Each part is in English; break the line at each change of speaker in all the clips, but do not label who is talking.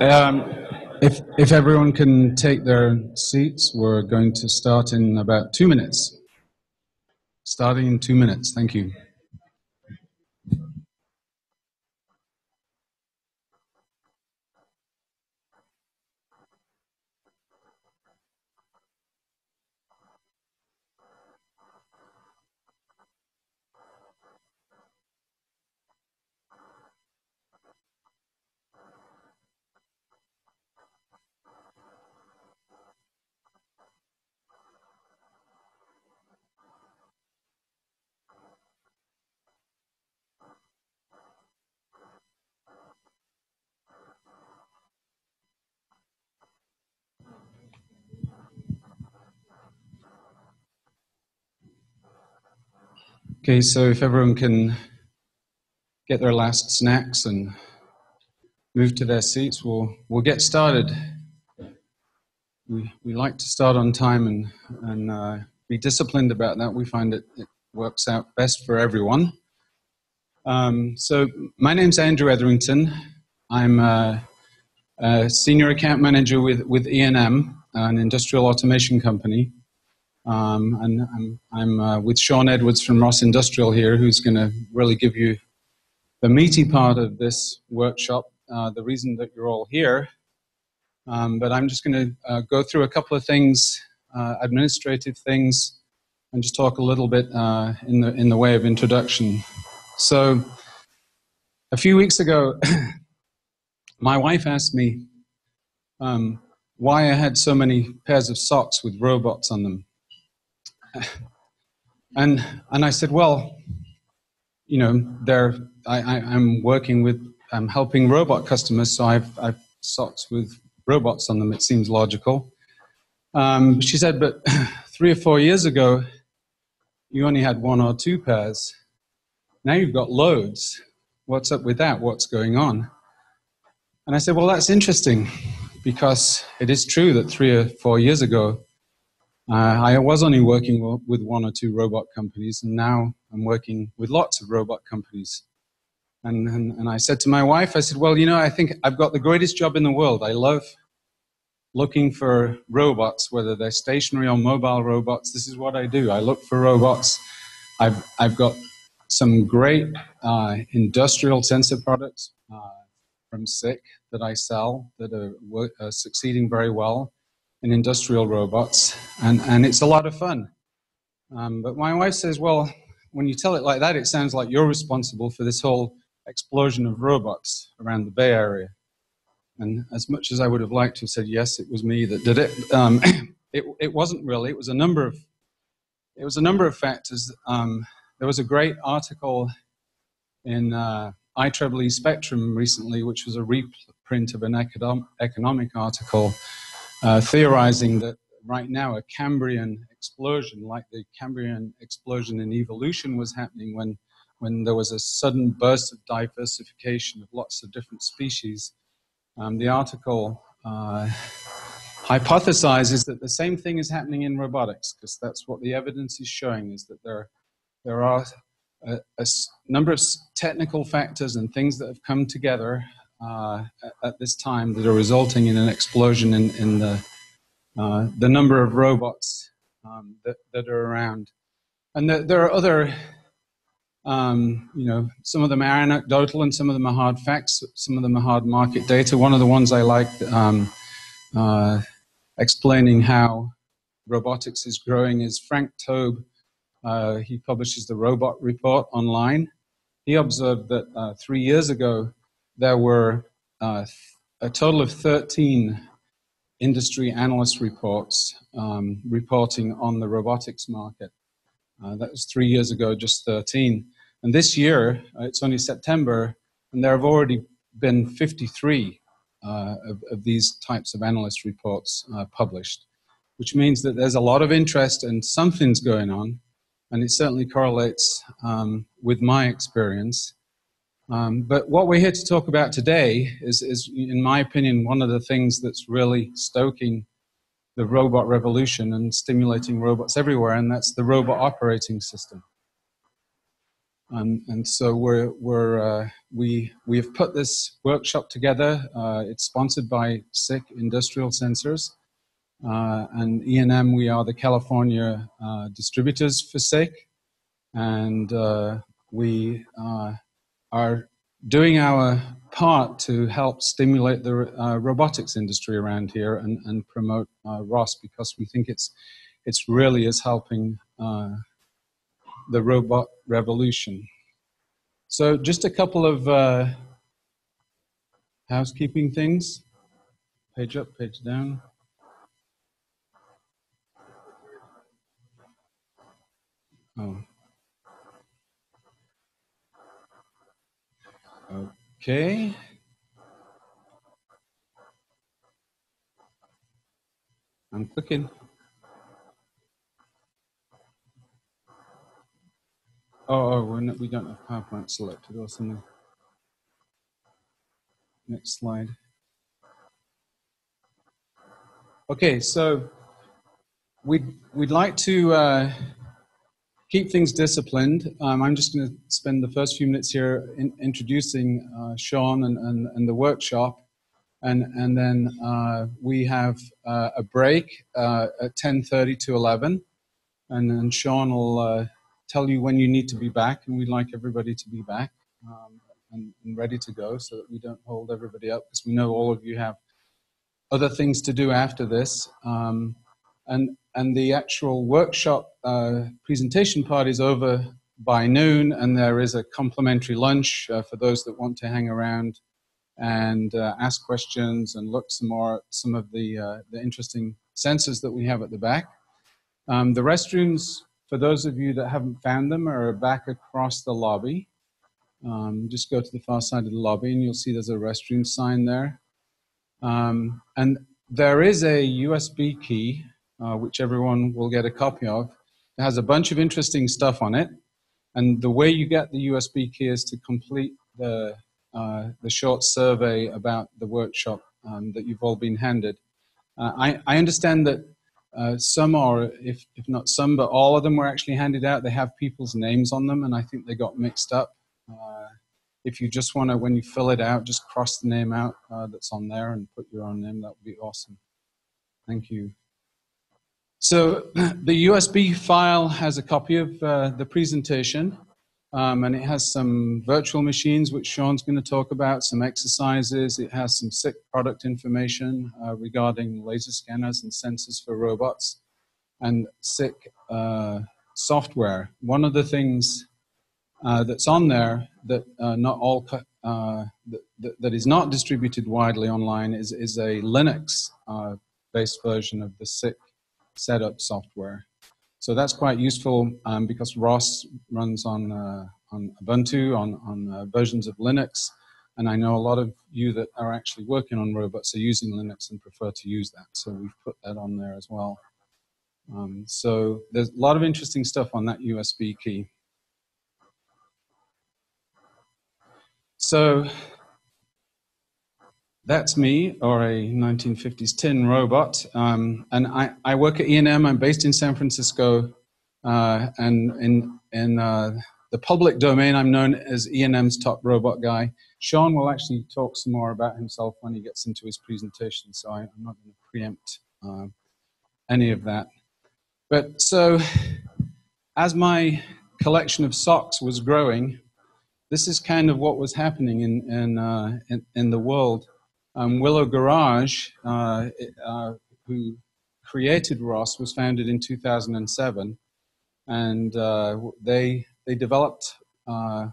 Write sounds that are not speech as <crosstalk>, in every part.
Um, if, if everyone can take their seats, we're going to start in about two minutes. Starting in two minutes. Thank you. Okay, so if everyone can get their last snacks and move to their seats, we'll, we'll get started. We, we like to start on time and, and uh, be disciplined about that. We find it, it works out best for everyone. Um, so, my name's Andrew Etherington. I'm a, a senior account manager with, with E&M, an industrial automation company. Um, and I'm, I'm uh, with Shaun Edwards from ROS Industrial here, who's going to really give you the meaty part of this workshop, uh, the reason that you're all here. Um, but I'm just going to uh, go through a couple of things, uh, administrative things, and just talk a little bit uh, in, the, in the way of introduction. So, a few weeks ago, <coughs> my wife asked me um, why I had so many pairs of socks with robots on them. And and I said, well, you know, there I, I, am working with I'm helping robot customers, so I've I've socks with robots on them. It seems logical. Um, she said, but <laughs> three or four years ago, you only had one or two pairs. Now you've got loads. What's up with that? What's going on? And I said, well, that's interesting because it is true that three or four years ago, uh, I was only working with one or two robot companies, and now I'm working with lots of robot companies. And, and, and I said to my wife, I said, Well, you know, I think I've got the greatest job in the world. I love looking for robots, whether they're stationary or mobile robots. This is what I do. I look for robots. I've, I've got some great uh, industrial sensor products uh, from SICK that I sell that are, are succeeding very well in industrial robots, and, and it's a lot of fun. Um, but my wife says, well, when you tell it like that, it sounds like you're responsible for this whole explosion of robots around the Bay Area. And as much as I would have liked to have said, yes, it was me that did it, um, <coughs> it, it wasn't really. It was a number of, it was a number of factors. Um, there was a great article in uh, IEEE Spectrum recently, which was a reprint of an economic article uh, theorizing that right now a Cambrian explosion, like the Cambrian explosion in evolution, was happening when, when there was a sudden burst of diversification of lots of different species. Um, the article uh, hypothesizes that the same thing is happening in robotics, because that's what the evidence is showing, is that there, there are a, a number of technical factors and things that have come together uh, at this time that are resulting in an explosion in, in the, uh, the number of robots um, that, that are around. And the, there are other, um, you know, some of them are anecdotal and some of them are hard facts, some of them are hard market data. One of the ones I like um, uh, explaining how robotics is growing is Frank Tobe. Uh, he publishes the Robot Report online. He observed that uh, three years ago, there were uh, a total of 13 industry analyst reports um, reporting on the robotics market. Uh, that was three years ago, just 13. And this year, uh, it's only September, and there have already been 53 uh, of, of, these types of analyst reports uh, published, which means that there's a lot of interest and something's going on, and it certainly correlates um, with my experience. Um, but what we're here to talk about today is, is, in my opinion, one of the things that's really stoking the robot revolution and stimulating robots everywhere, and that's the robot operating system. Um, and so we're, we're, uh, we, we have put this workshop together. Uh, it's sponsored by SICK Industrial Sensors. Uh, and E&M, we are the California uh, distributors for SICK. And uh, we uh, are doing our part to help stimulate the uh, robotics industry around here and, and promote uh, ROS because we think it's, it's really is helping uh, the robot revolution. So, just a couple of uh, housekeeping things. Page up, page down. Oh. Okay. I'm clicking. Oh, oh we're not, we don't have PowerPoint selected or something. Next slide. Okay, so we'd, we'd like to uh, keep things disciplined. Um, I'm just going to spend the first few minutes here in, introducing uh, Shaun and, and, and, the workshop. And, and then uh, we have uh, a break uh, at 10.30 to 11. And then Shaun will uh, tell you when you need to be back, and we'd like everybody to be back um, and, and, ready to go so that we don't hold everybody up because we know all of you have other things to do after this. Um, and, and the actual workshop uh, presentation part is over by noon, and there is a complimentary lunch uh, for those that want to hang around and uh, ask questions and look some more at some of the, uh, the interesting sensors that we have at the back. Um, the restrooms for those of you that haven't found them, are back across the lobby. Um, just go to the far side of the lobby and you'll see there's a restroom sign there. Um, and there is a USB key, uh, which everyone will get a copy of. It has a bunch of interesting stuff on it. And the way you get the USB key is to complete the, uh, the short survey about the workshop um, that you've all been handed. Uh, I, I understand that uh, some are, if, if not some, but all of them were actually handed out. They have people's names on them, and I think they got mixed up. Uh, if you just want to, when you fill it out, just cross the name out uh, that's on there and put your own name, that would be awesome. Thank you. So <clears throat> the USB file has a copy of uh, the presentation. Um, and it has some virtual machines, which Shaun's going to talk about, some exercises. It has some SICK product information uh, regarding laser scanners and sensors for robots, and SICK uh, software. One of the things uh, that's on there that uh, not all uh, that, that is not distributed widely online is, is a Linux uh, based version of the SICK setup software. So that's quite useful um, because ROS runs on, uh, on Ubuntu, on, on uh, versions of Linux. And I know a lot of you that are actually working on robots are using Linux and prefer to use that. So we've put that on there as well. Um, so there's a lot of interesting stuff on that USB key. So that's me, or a 1950s tin robot. Um, and I, I, work at E&M. I'm based in San Francisco. Uh, and in, in uh, the public domain, I'm known as E&M's top robot guy. Shaun will actually talk some more about himself when he gets into his presentation, so I, am not going to preempt uh, any of that. But so, as my collection of socks was growing, this is kind of what was happening in, in, uh, in, in the world. Um, Willow Garage, uh, uh, who created ROS, was founded in 2007, and uh, they they developed uh,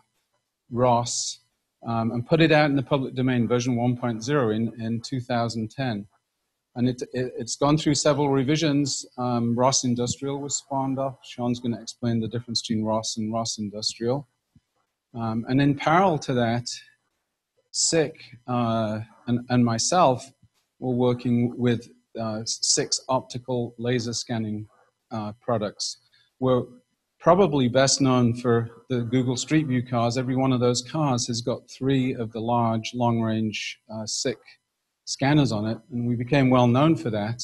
ROS um, and put it out in the public domain, version 1.0, in in 2010. And it, it, has gone through several revisions. Um, ROS Industrial was spawned off. Shaun's going to explain the difference between ROS and ROS Industrial. Um, and in parallel to that, SICK uh, and, and myself were working with uh, SICK optical laser scanning uh, products. We're probably best known for the Google Street View cars. Every one of those cars has got three of the large long range uh, SICK scanners on it, and we became well known for that.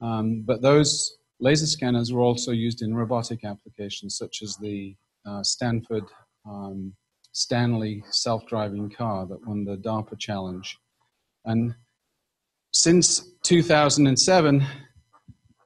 Um, but those laser scanners were also used in robotic applications, such as the uh, Stanford um, Stanley self-driving car that won the DARPA challenge. And since 2007,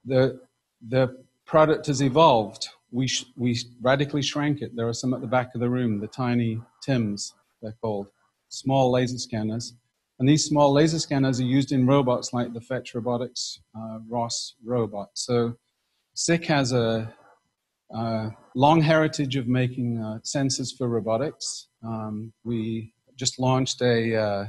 the, the product has evolved. We, sh- we radically shrank it. There are some at the back of the room, the tiny TiMs, they're called, small laser scanners. And these small laser scanners are used in robots like the Fetch Robotics uh, ROS robot. So SICK has a, a long heritage of making uh, sensors for robotics. Um, we just launched a, uh,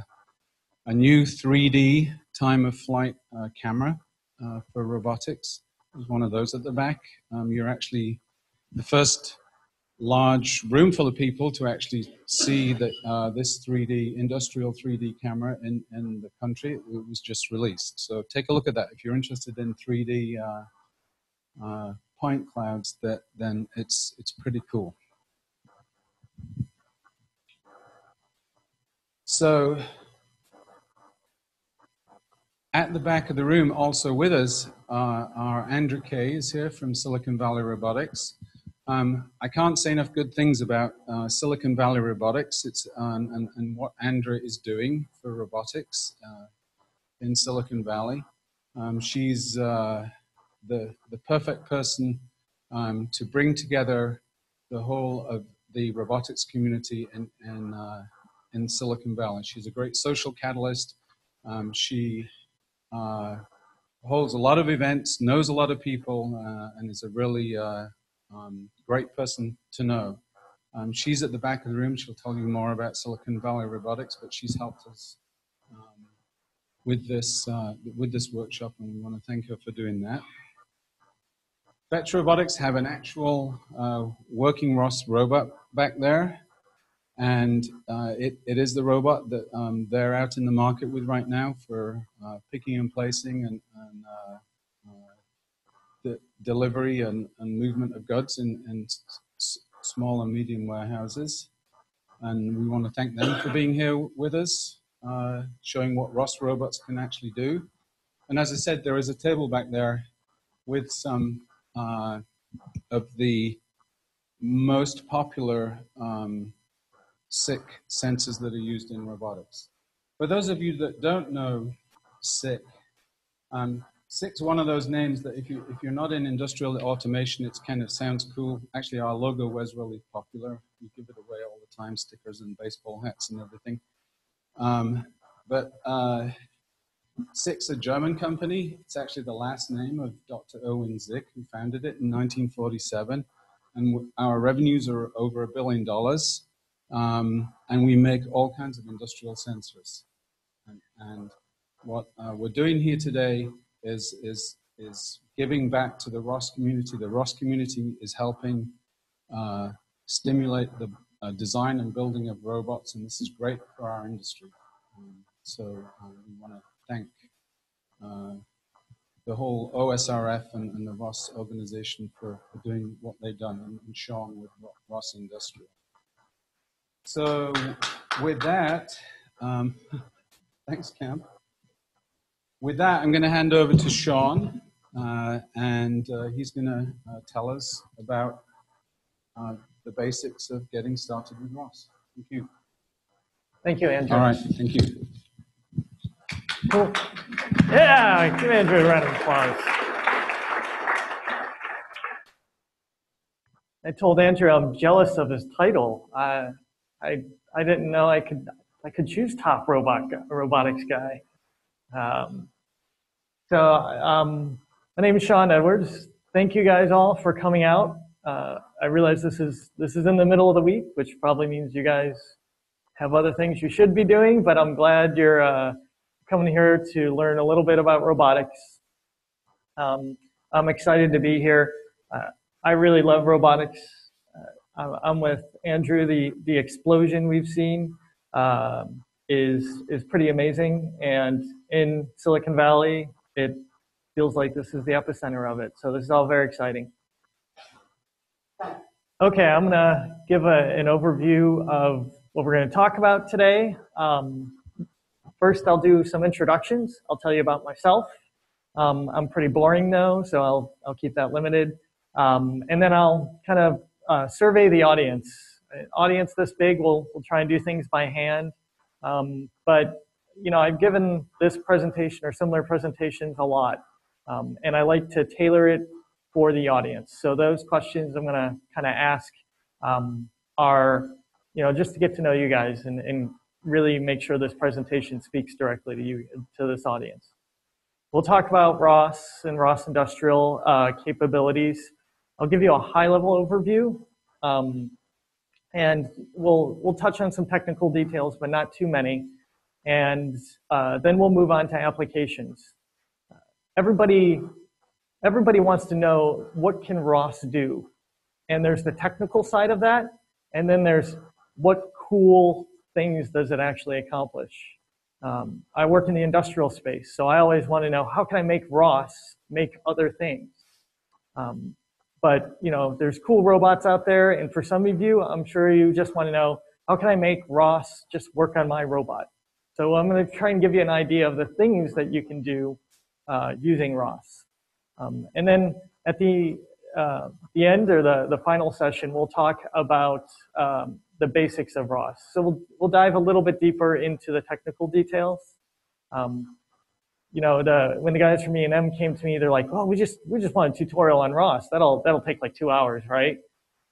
a new 3D time of flight uh, camera uh, for robotics. There's one of those at the back. Um, you're actually the first large room full of people to actually see that uh, this 3D industrial 3D camera in, in the country. It was just released. So take a look at that. If you're interested in 3D uh, uh, point clouds, that then it's it's pretty cool. So at the back of the room, also with us, uh, are Andra Keay is here from Silicon Valley Robotics. Um, I can't say enough good things about uh, Silicon Valley Robotics it's, um, and, and, what Andra is doing for robotics uh, in Silicon Valley. Um, she's uh, the, the perfect person um, to bring together the whole of the robotics community in, in, uh, in Silicon Valley. She's a great social catalyst. Um, she uh, holds a lot of events, knows a lot of people, uh, and is a really um, great person to know. Um, she's at the back of the room. She'll tell you more about Silicon Valley Robotics, but she's helped us um, with this uh, with this workshop, and we want to thank her for doing that. Fetch Robotics have an actual uh, working ROS robot back there, and uh, it, it is the robot that um, they're out in the market with right now for uh, picking and placing and, and uh, the delivery and, and movement of goods in, in small and medium warehouses. And we want to thank them for being here with us, uh, showing what ROS robots can actually do. And as I said, there is a table back there with some uh, of the most popular um, SICK sensors that are used in robotics. For those of you that don't know SICK, um, SICK's one of those names that if you if you're not in industrial automation, it kind of sounds cool. Actually, our logo was really popular. We give it away all the time, stickers and baseball hats and everything. Um, but uh, SICK's a German company. It's actually the last name of Dr. Erwin Sick, who founded it in 1947. And our revenues are over a billion dollars. Um, and we make all kinds of industrial sensors. And, and what uh, we're doing here today is, is, is giving back to the ROS community. The ROS community is helping uh, stimulate the uh, design and building of robots, and this is great for our industry. Um, so uh, we want to thank uh, the whole OSRF and, and the ROS organization for, for, doing what they've done, and, and Shaun with ROS Industrial. So with that, um, <laughs> thanks, Camp. With that, I'm going to hand over to Shaun, uh, and uh, he's going to uh, tell us about uh, the basics of getting started with ROS. Thank you.
Thank you, Andrew.
All right, thank you.
Cool. Yeah, give Andrew a round of applause. I told Andrew I'm jealous of his title. Uh, I I didn't know I could I could choose top robot robotics guy. Um, so um, my name is Shaun Edwards. Thank you guys all for coming out. Uh, I realize this is this is in the middle of the week, which probably means you guys have other things you should be doing. But I'm glad you're uh, coming here to learn a little bit about robotics. Um, I'm excited to be here. Uh, I really love robotics. I'm with Andrew. The the explosion we've seen um, is is pretty amazing, and in Silicon Valley, it feels like this is the epicenter of it. So this is all very exciting. Okay, I'm going to give a, an overview of what we're going to talk about today. Um, first, I'll do some introductions. I'll tell you about myself. Um, I'm pretty boring though, so I'll, I'll keep that limited. Um, and then I'll kind of uh, survey the audience. an audience this big, we'll, we'll try and do things by hand. Um, but, you know, I've given this presentation or similar presentations a lot. Um, and I like to tailor it for the audience. So those questions I'm going to kind of ask um, are, you know, just to get to know you guys and, and really make sure this presentation speaks directly to you, to this audience. We'll talk about ROS and ROS Industrial uh, capabilities. I'll give you a high-level overview, um, and we'll we'll touch on some technical details, but not too many. And uh, then we'll move on to applications. Everybody everybody wants to know what can ROS do, and there's the technical side of that, and then there's what cool things does it actually accomplish. Um, I work in the industrial space, so I always want to know how can I make ROS make other things. Um, but you know, there's cool robots out there, and for some of you, I'm sure you just want to know how can I make ROS just work on my robot. So I'm going to try and give you an idea of the things that you can do uh, using ROS. Um, and then at the uh, the end or the, the final session, we'll talk about um, the basics of ROS. So we'll, we'll dive a little bit deeper into the technical details. Um, you know, the, when the guys from E&M came to me, they're like, "Oh, we just we just want a tutorial on ROS. That'll that'll take like two hours, right?"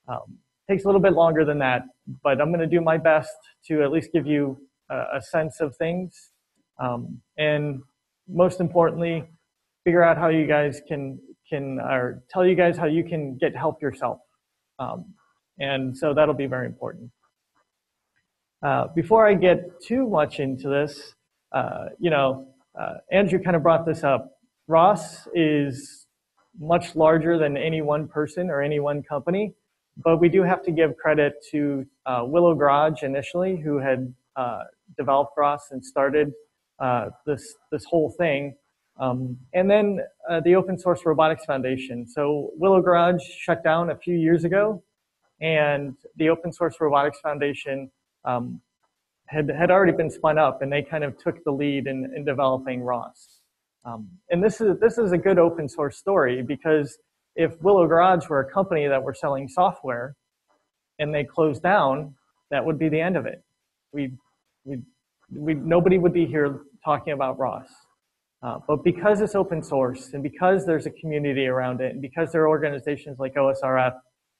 Um, takes a little bit longer than that, but I'm going to do my best to at least give you a, a sense of things, um, and most importantly, figure out how you guys can can or tell you guys how you can get help yourself, um, and so that'll be very important. Uh, before I get too much into this, uh, you know, uh, Andrew kind of brought this up. ROS is much larger than any one person or any one company, but we do have to give credit to uh, Willow Garage initially, who had uh, developed ROS and started uh, this this whole thing. Um, and then uh, the Open Source Robotics Foundation. So Willow Garage shut down a few years ago, and the Open Source Robotics Foundation um, had, had already been spun up and they kind of took the lead in, in developing ROS. Um, and this is, this is a good open source story because if Willow Garage were a company that were selling software and they closed down, that would be the end of it. We, we, we, nobody would be here talking about ROS. Uh, but because it's open source and because there's a community around it and because there are organizations like OSRF,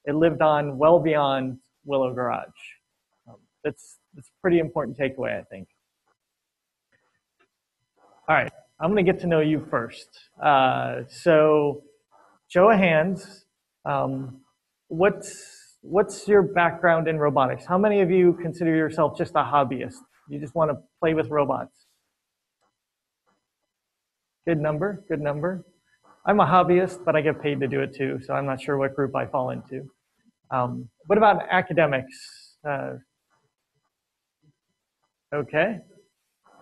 it lived on well beyond Willow Garage. Um, that's it's a pretty important takeaway, I think. All right, I'm going to get to know you first. Uh, so, show of hands, um, what's, what's your background in robotics? How many of you consider yourself just a hobbyist? You just want to play with robots? Good number, good number. I'm a hobbyist, but I get paid to do it too, so I'm not sure what group I fall into. Um, what about academics? Uh, Okay.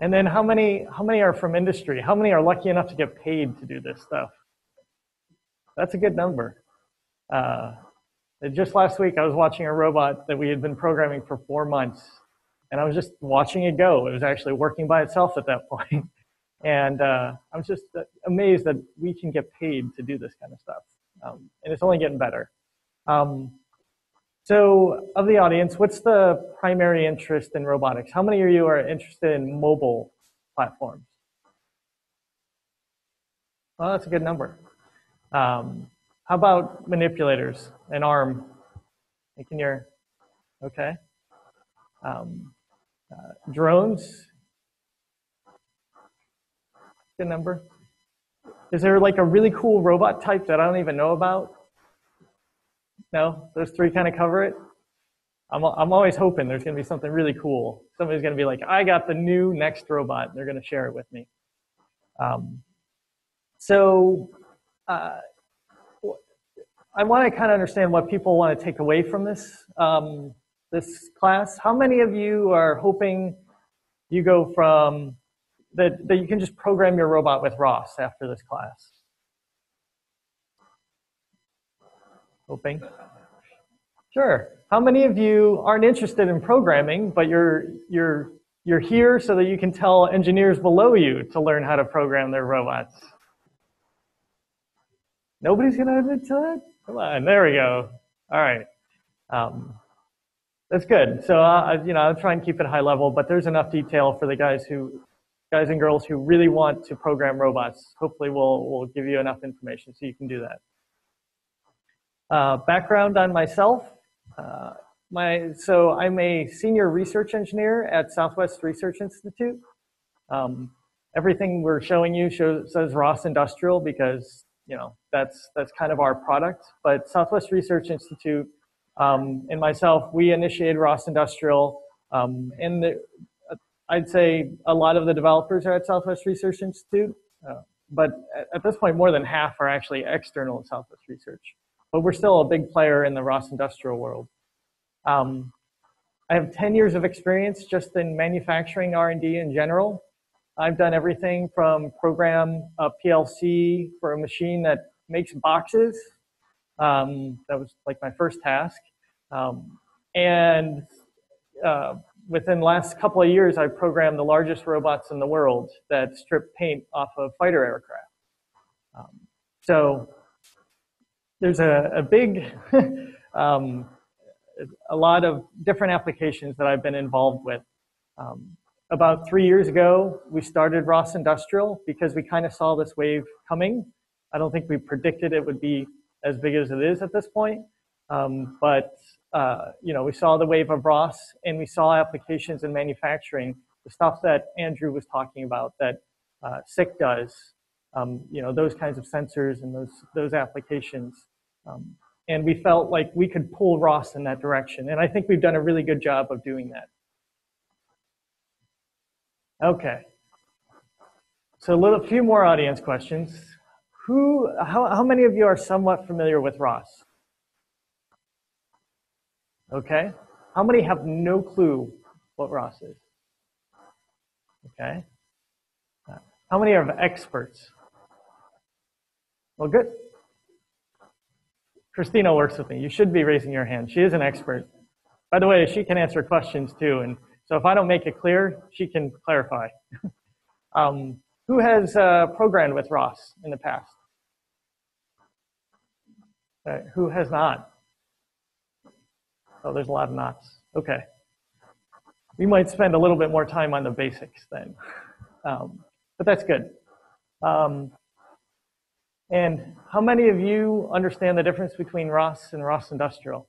And then how many how many are from industry? How many are lucky enough to get paid to do this stuff? That's a good number. Uh, just last week, I was watching a robot that we had been programming for four months, and I was just watching it go. It was actually working by itself at that <laughs> point. And uh, I was just amazed that we can get paid to do this kind of stuff. Um, and it's only getting better. Um, so, of the audience, what's the primary interest in robotics? How many of you are interested in mobile platforms? Well, that's a good number. Um, how about manipulators an ARM? Making your, okay. Um, uh, drones? Good number. Is there like a really cool robot type that I don't even know about? No, those three kind of cover it. I'm, I'm always hoping there's going to be something really cool. Somebody's going to be like, I got the new next robot. They're going to share it with me. Um, so uh, I want to kind of understand what people want to take away from this um, this class. How many of you are hoping you go from that, that you can just program your robot with ROS after this class? Hoping. Sure. How many of you aren't interested in programming, but you're, you're, you're here so that you can tell engineers below you to learn how to program their robots? Nobody's going to admit to that? Come on, there we go. All right. Um, That's good. So, uh, you know, I'll try and keep it high level, but there's enough detail for the guys who, guys and girls who really want to program robots. Hopefully, we'll we'll give you enough information so you can do that. Uh, background on myself. Uh, my so I'm a senior research engineer at Southwest Research Institute. Um, everything we're showing you shows, says ROS Industrial because you know that's that's kind of our product. But Southwest Research Institute um, and myself, we initiated ROS Industrial. Um, and the, I'd say a lot of the developers are at Southwest Research Institute, uh, but at this point, more than half are actually external at Southwest Research. But we're still a big player in the ROS Industrial world. Um, I have 10 years of experience just in manufacturing R&D in general. I've done everything from program a PLC for a machine that makes boxes um, that was like my first task. Um, and uh, within the last couple of years, I programmed the largest robots in the world that strip paint off of fighter aircraft. Um, so there's a, a big, <laughs> um, a lot of different applications that I've been involved with. Um, about three years ago, we started ROS Industrial because we kind of saw this wave coming. I don't think we predicted it would be as big as it is at this point. Um, but uh, you know, we saw the wave of ROS, and we saw applications in manufacturing, the stuff that Andrew was talking about that uh, SICK does. Um, you know, those kinds of sensors and those those applications. Um, and we felt like we could pull ROS in that direction, and I think we've done a really good job of doing that. Okay. So a little few more audience questions. Who, how, how many of you are somewhat familiar with ROS? Okay. How many have no clue what ROS is? Okay. How many are experts? Well, good. Christina works with me. You should be raising your hand. She is an expert. By the way, she can answer questions too. And so if I don't make it clear, she can clarify. <laughs> um, who has uh, programmed with ROS in the past? Uh, who has not? Oh, there's a lot of knots. Okay. We might spend a little bit more time on the basics then. <laughs> Um, but that's good. Um, and how many of you understand the difference between ROS and ROS Industrial?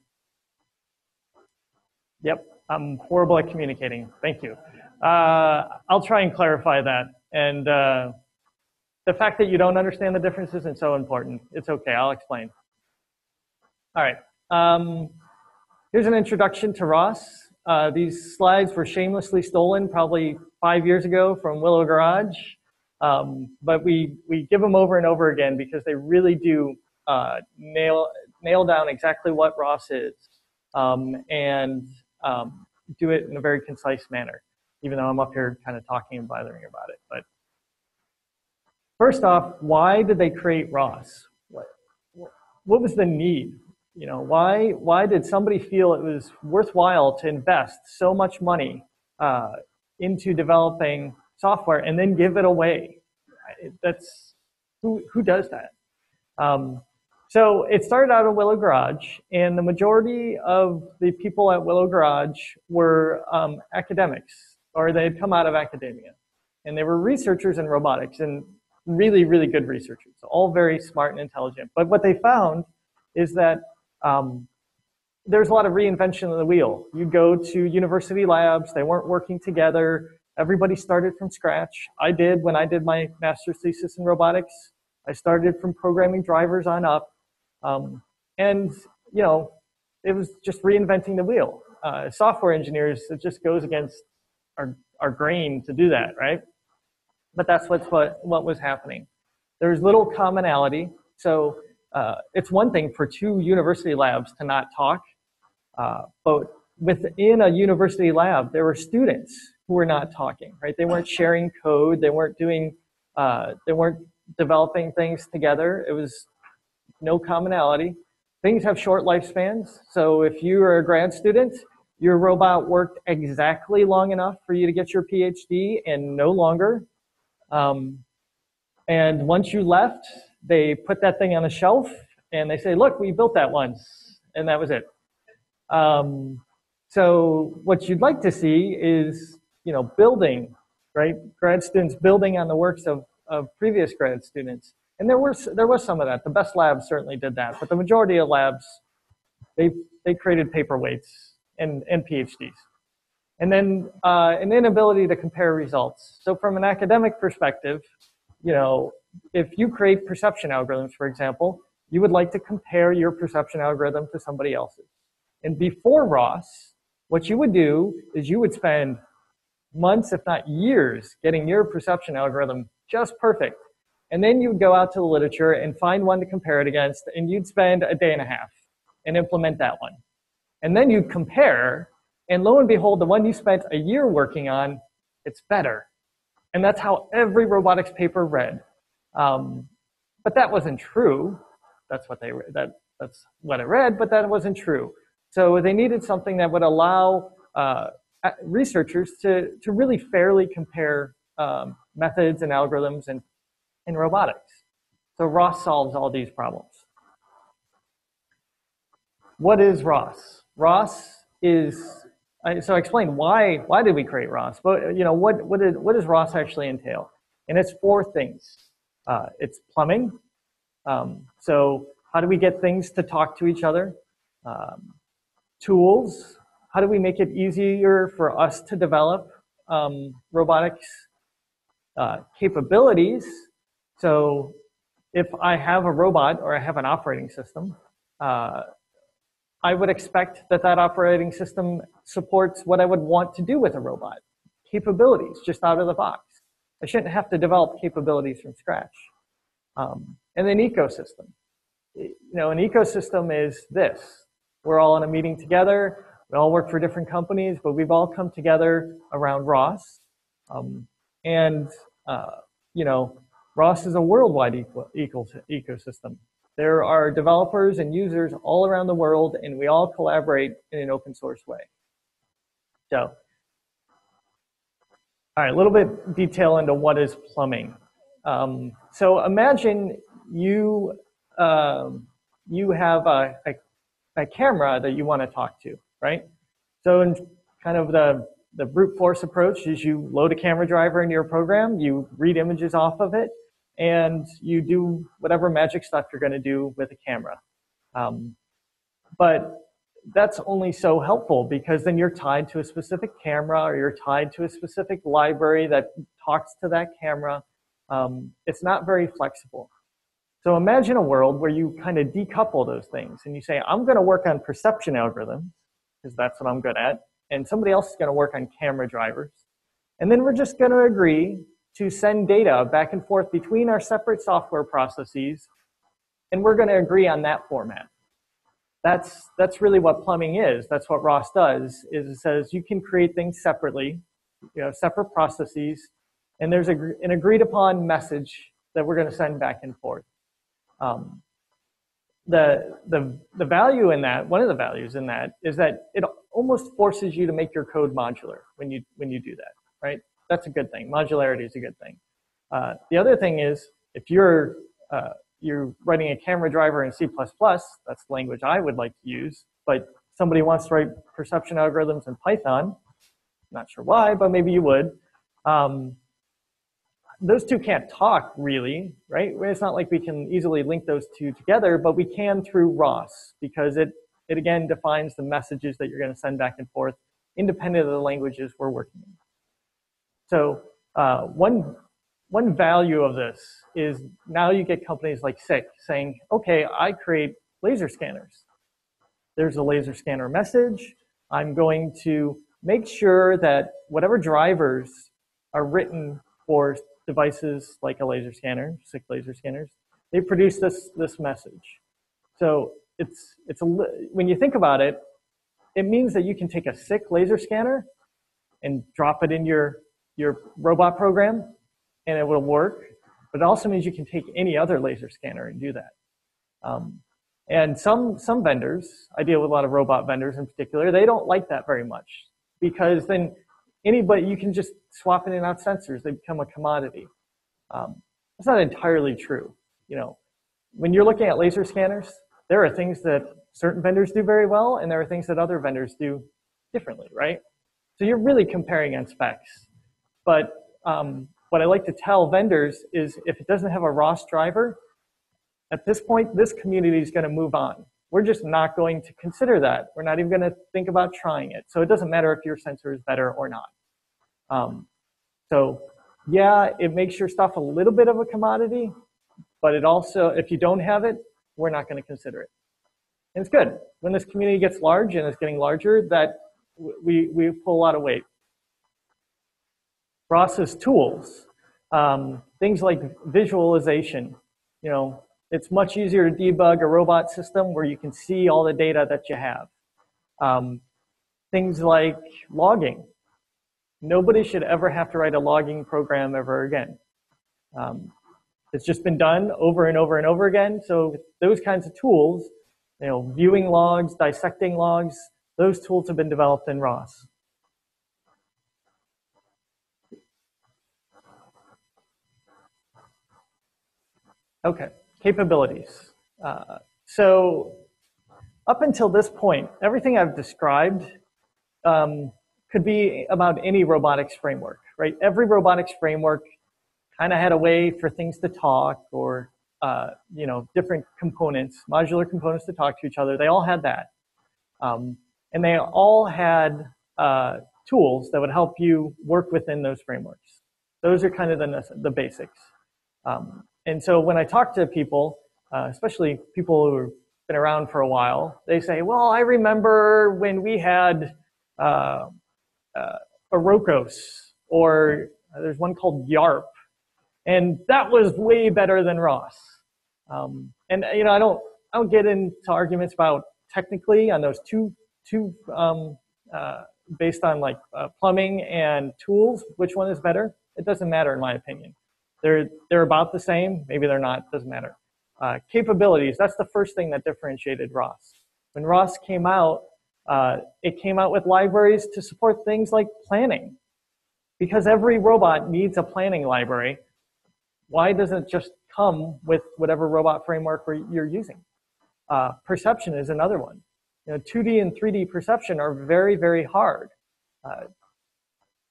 Yep, I'm horrible at communicating. Thank you. Uh, I'll try and clarify that. And uh, the fact that you don't understand the difference isn't so important. It's okay, I'll explain. All right. Um, here's an introduction to ROS. Uh, these slides were shamelessly stolen probably five years ago from Willow Garage. Um, but we, we give them over and over again because they really do uh, nail, nail down exactly what ROS is um, and um, do it in a very concise manner, even though I'm up here kind of talking and blathering about it. But first off, why did they create ROS? What, what was the need? You know, why, why did somebody feel it was worthwhile to invest so much money uh, into developing software and then give it away? That's, who, who does that? Um, so it started out at Willow Garage, and the majority of the people at Willow Garage were um, academics, or they had come out of academia. And they were researchers in robotics, and really, really good researchers, all very smart and intelligent. But what they found is that um, there's a lot of reinvention of the wheel. You go to university labs, they weren't working together. Everybody started from scratch. I did when I did my master's thesis in robotics. I started from programming drivers on up. Um, and, you know, it was just reinventing the wheel. Uh, software engineers, it just goes against our, our grain to do that, right? But that's what's what, what was happening. There's little commonality. So uh, it's one thing for two university labs to not talk, uh, but within a university lab, there were students who were not talking, right? They weren't sharing code, they weren't doing, uh, they weren't developing things together. It was no commonality. Things have short lifespans, so if you are a grad student, your robot worked exactly long enough for you to get your PhD and no longer. Um, and once you left, they put that thing on a shelf and they say, look, we built that once. And that was it. Um, So what you'd like to see is, you know, building, right? Grad students building on the works of, of previous grad students. And there was, there was some of that. The best labs certainly did that. But the majority of labs, they, they created paperweights and, and PhDs. And then uh, an inability to compare results. So from an academic perspective, you know, if you create perception algorithms, for example, you would like to compare your perception algorithm to somebody else's. And before ROS, what you would do is you would spend months, if not years, getting your perception algorithm just perfect. And then you would go out to the literature and find one to compare it against, and you'd spend a day and a half and implement that one. And then you'd compare, and lo and behold, the one you spent a year working on, it's better. And that's how every robotics paper read. Um, but that wasn't true. That's what they that that's what I read, but that wasn't true. So they needed something that would allow uh, researchers to to really fairly compare um, methods and algorithms in in robotics. So ROS solves all these problems. What is ROS? ROS is so I explained why why did we create ROS, but you know what what did what does ROS actually entail? And it's four things. Uh, it's plumbing. Um, so how do we get things to talk to each other? Um, tools. How do we make it easier for us to develop um, robotics uh, capabilities? So if I have a robot or I have an operating system, uh, I would expect that that operating system supports what I would want to do with a robot. Capabilities just out of the box. I shouldn't have to develop capabilities from scratch. Um, and then ecosystem. You know, an ecosystem is this. We're all in a meeting together. We all work for different companies, but we've all come together around ROS. Um, and, uh, you know, ROS is a worldwide eco- ecosystem. There are developers and users all around the world, and we all collaborate in an open source way. So, all right, a little bit detail into what is plumbing. Um, so imagine you um, you have a, a, a, camera that you want to talk to, right? So in kind of the the brute force approach is you load a camera driver into your program, you read images off of it, and you do whatever magic stuff you're going to do with a camera. Um, but that's only so helpful because then you're tied to a specific camera or you're tied to a specific library that talks to that camera. Um, it's not very flexible. So imagine a world where you kind of decouple those things and you say, I'm going to work on perception algorithms because that's what I'm good at, and somebody else is going to work on camera drivers. And then we're just going to agree to send data back and forth between our separate software processes, and we're going to agree on that format. That's, that's really what plumbing is. That's what ROS does, is it says you can create things separately, you know, separate processes, and there's a, an agreed upon message that we're going to send back and forth. Um, the, the, the value in that, one of the values in that, is that it almost forces you to make your code modular when you, when you do that, right? That's a good thing. Modularity is a good thing. Uh, the other thing is, if you're, uh, you're writing a camera driver in C++, that's the language I would like to use, but somebody wants to write perception algorithms in Python, not sure why, but maybe you would. Um, those two can't talk really, right? It's not like we can easily link those two together, but we can through ROS because it, it again defines the messages that you're going to send back and forth independent of the languages we're working in. So uh, one, one value of this is now you get companies like SICK saying, okay, I create laser scanners. There's a laser scanner message. I'm going to make sure that whatever drivers are written for devices like a laser scanner, SICK laser scanners, they produce this, this message. So it's, it's a, when you think about it, it means that you can take a SICK laser scanner and drop it in your, your robot program and it will work. But it also means you can take any other laser scanner and do that. Um, and some, some vendors, I deal with a lot of robot vendors in particular, they don't like that very much because then anybody, you can just swap in and out sensors. They become a commodity. Um, that's not entirely true. You know, when you're looking at laser scanners, there are things that certain vendors do very well, and there are things that other vendors do differently, right? So you're really comparing on specs. But um, what I like to tell vendors is if it doesn't have a ROS driver, at this point, this community is going to move on. We're just not going to consider that. We're not even going to think about trying it. So it doesn't matter if your sensor is better or not. Um, so yeah, it makes your stuff a little bit of a commodity, but it also, if you don't have it, we're not going to consider it. And it's good. When this community gets large and it's getting larger, that we, we pull a lot of weight. ROS's tools, um, things like visualization. You know, it's much easier to debug a robot system where you can see all the data that you have. Um, things like logging. Nobody should ever have to write a logging program ever again. Um, it's just been done over and over and over again. So those kinds of tools, you know, viewing logs, dissecting logs, those tools have been developed in ROS. Okay, capabilities. Uh, so up until this point, everything I've described um, could be about any robotics framework, right? Every robotics framework kind of had a way for things to talk or, uh, you know, different components, modular components to talk to each other. They all had that. Um, and they all had uh, tools that would help you work within those frameworks. Those are kind of the, the basics. Um, and so when I talk to people, uh, especially people who have been around for a while, they say, well, I remember when we had uh, uh, Orocos, or there's one called YARP, and that was way better than ROS. Um, and you know, I don't, I don't get into arguments about technically on those two, two um, uh, based on like uh, plumbing and tools, which one is better. It doesn't matter in my opinion. They're, they're about the same. Maybe they're not, doesn't matter. Uh, capabilities, that's the first thing that differentiated ROS. When ROS came out, uh, it came out with libraries to support things like planning. Because every robot needs a planning library, why doesn't it just come with whatever robot framework you're using? Uh, perception is another one. You know, 2D and 3D perception are very, very hard. Uh,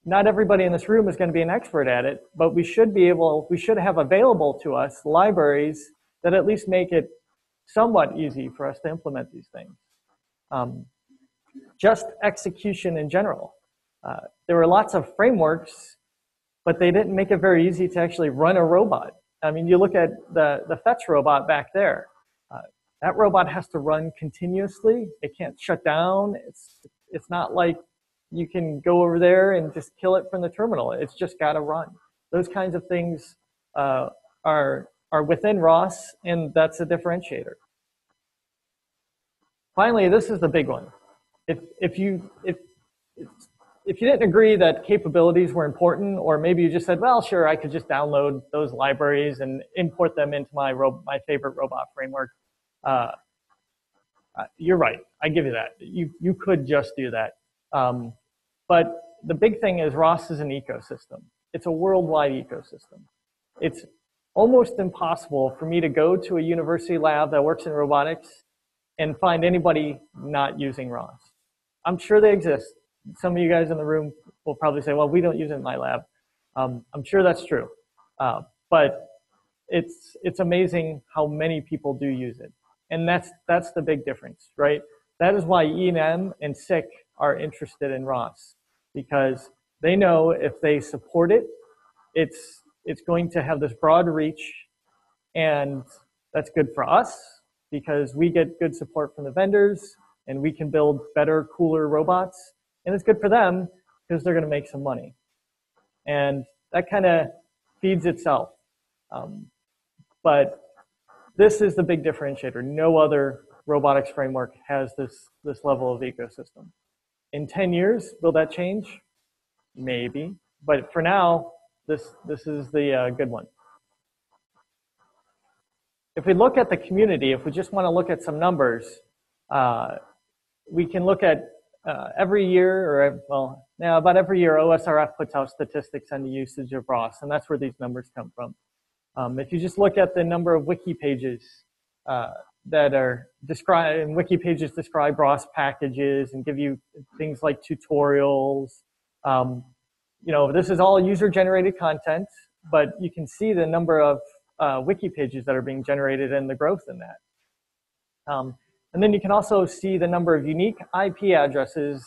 not everybody in this room is going to be an expert at it, but we should be able, we should have available to us libraries that at least make it somewhat easy for us to implement these things. Um, just execution in general. Uh, there were lots of frameworks, but they didn't make it very easy to actually run a robot. I mean, you look at the, the fetch robot back there. Uh, that robot has to run continuously. It can't shut down. It's, it's not like you can go over there and just kill it from the terminal. It's just got to run. Those kinds of things uh, are are within ROS, and that's a differentiator. Finally, this is the big one. If if you if if you didn't agree that capabilities were important, or maybe you just said, well, sure, I could just download those libraries and import them into my my favorite robot framework. Uh, you're right. I give you that. You you could just do that. Um, but the big thing is ROS is an ecosystem. It's a worldwide ecosystem. It's almost impossible for me to go to a university lab that works in robotics and find anybody not using ROS. I'm sure they exist. Some of you guys in the room will probably say, well, we don't use it in my lab. Um, I'm sure that's true. Uh, but it's, it's amazing how many people do use it. And that's, that's the big difference, right? That is why E&M and SICK are interested in ROS because they know if they support it, it's, it's going to have this broad reach and that's good for us because we get good support from the vendors and we can build better, cooler robots. And it's good for them because they're going to make some money. And that kind of feeds itself. Um, but this is the big differentiator. No other robotics framework has this, this level of ecosystem. In 10 years, will that change? Maybe. But for now, this, this is the uh, good one. If we look at the community, if we just want to look at some numbers, uh, we can look at uh, every year, or well, now about every year, OSRF puts out statistics on the usage of ROS, and that's where these numbers come from. Um, if you just look at the number of wiki pages uh, that are describe and wiki pages describe ROS packages and give you things like tutorials. Um, you know, this is all user generated content, but you can see the number of uh, wiki pages that are being generated and the growth in that. Um, and then you can also see the number of unique IP addresses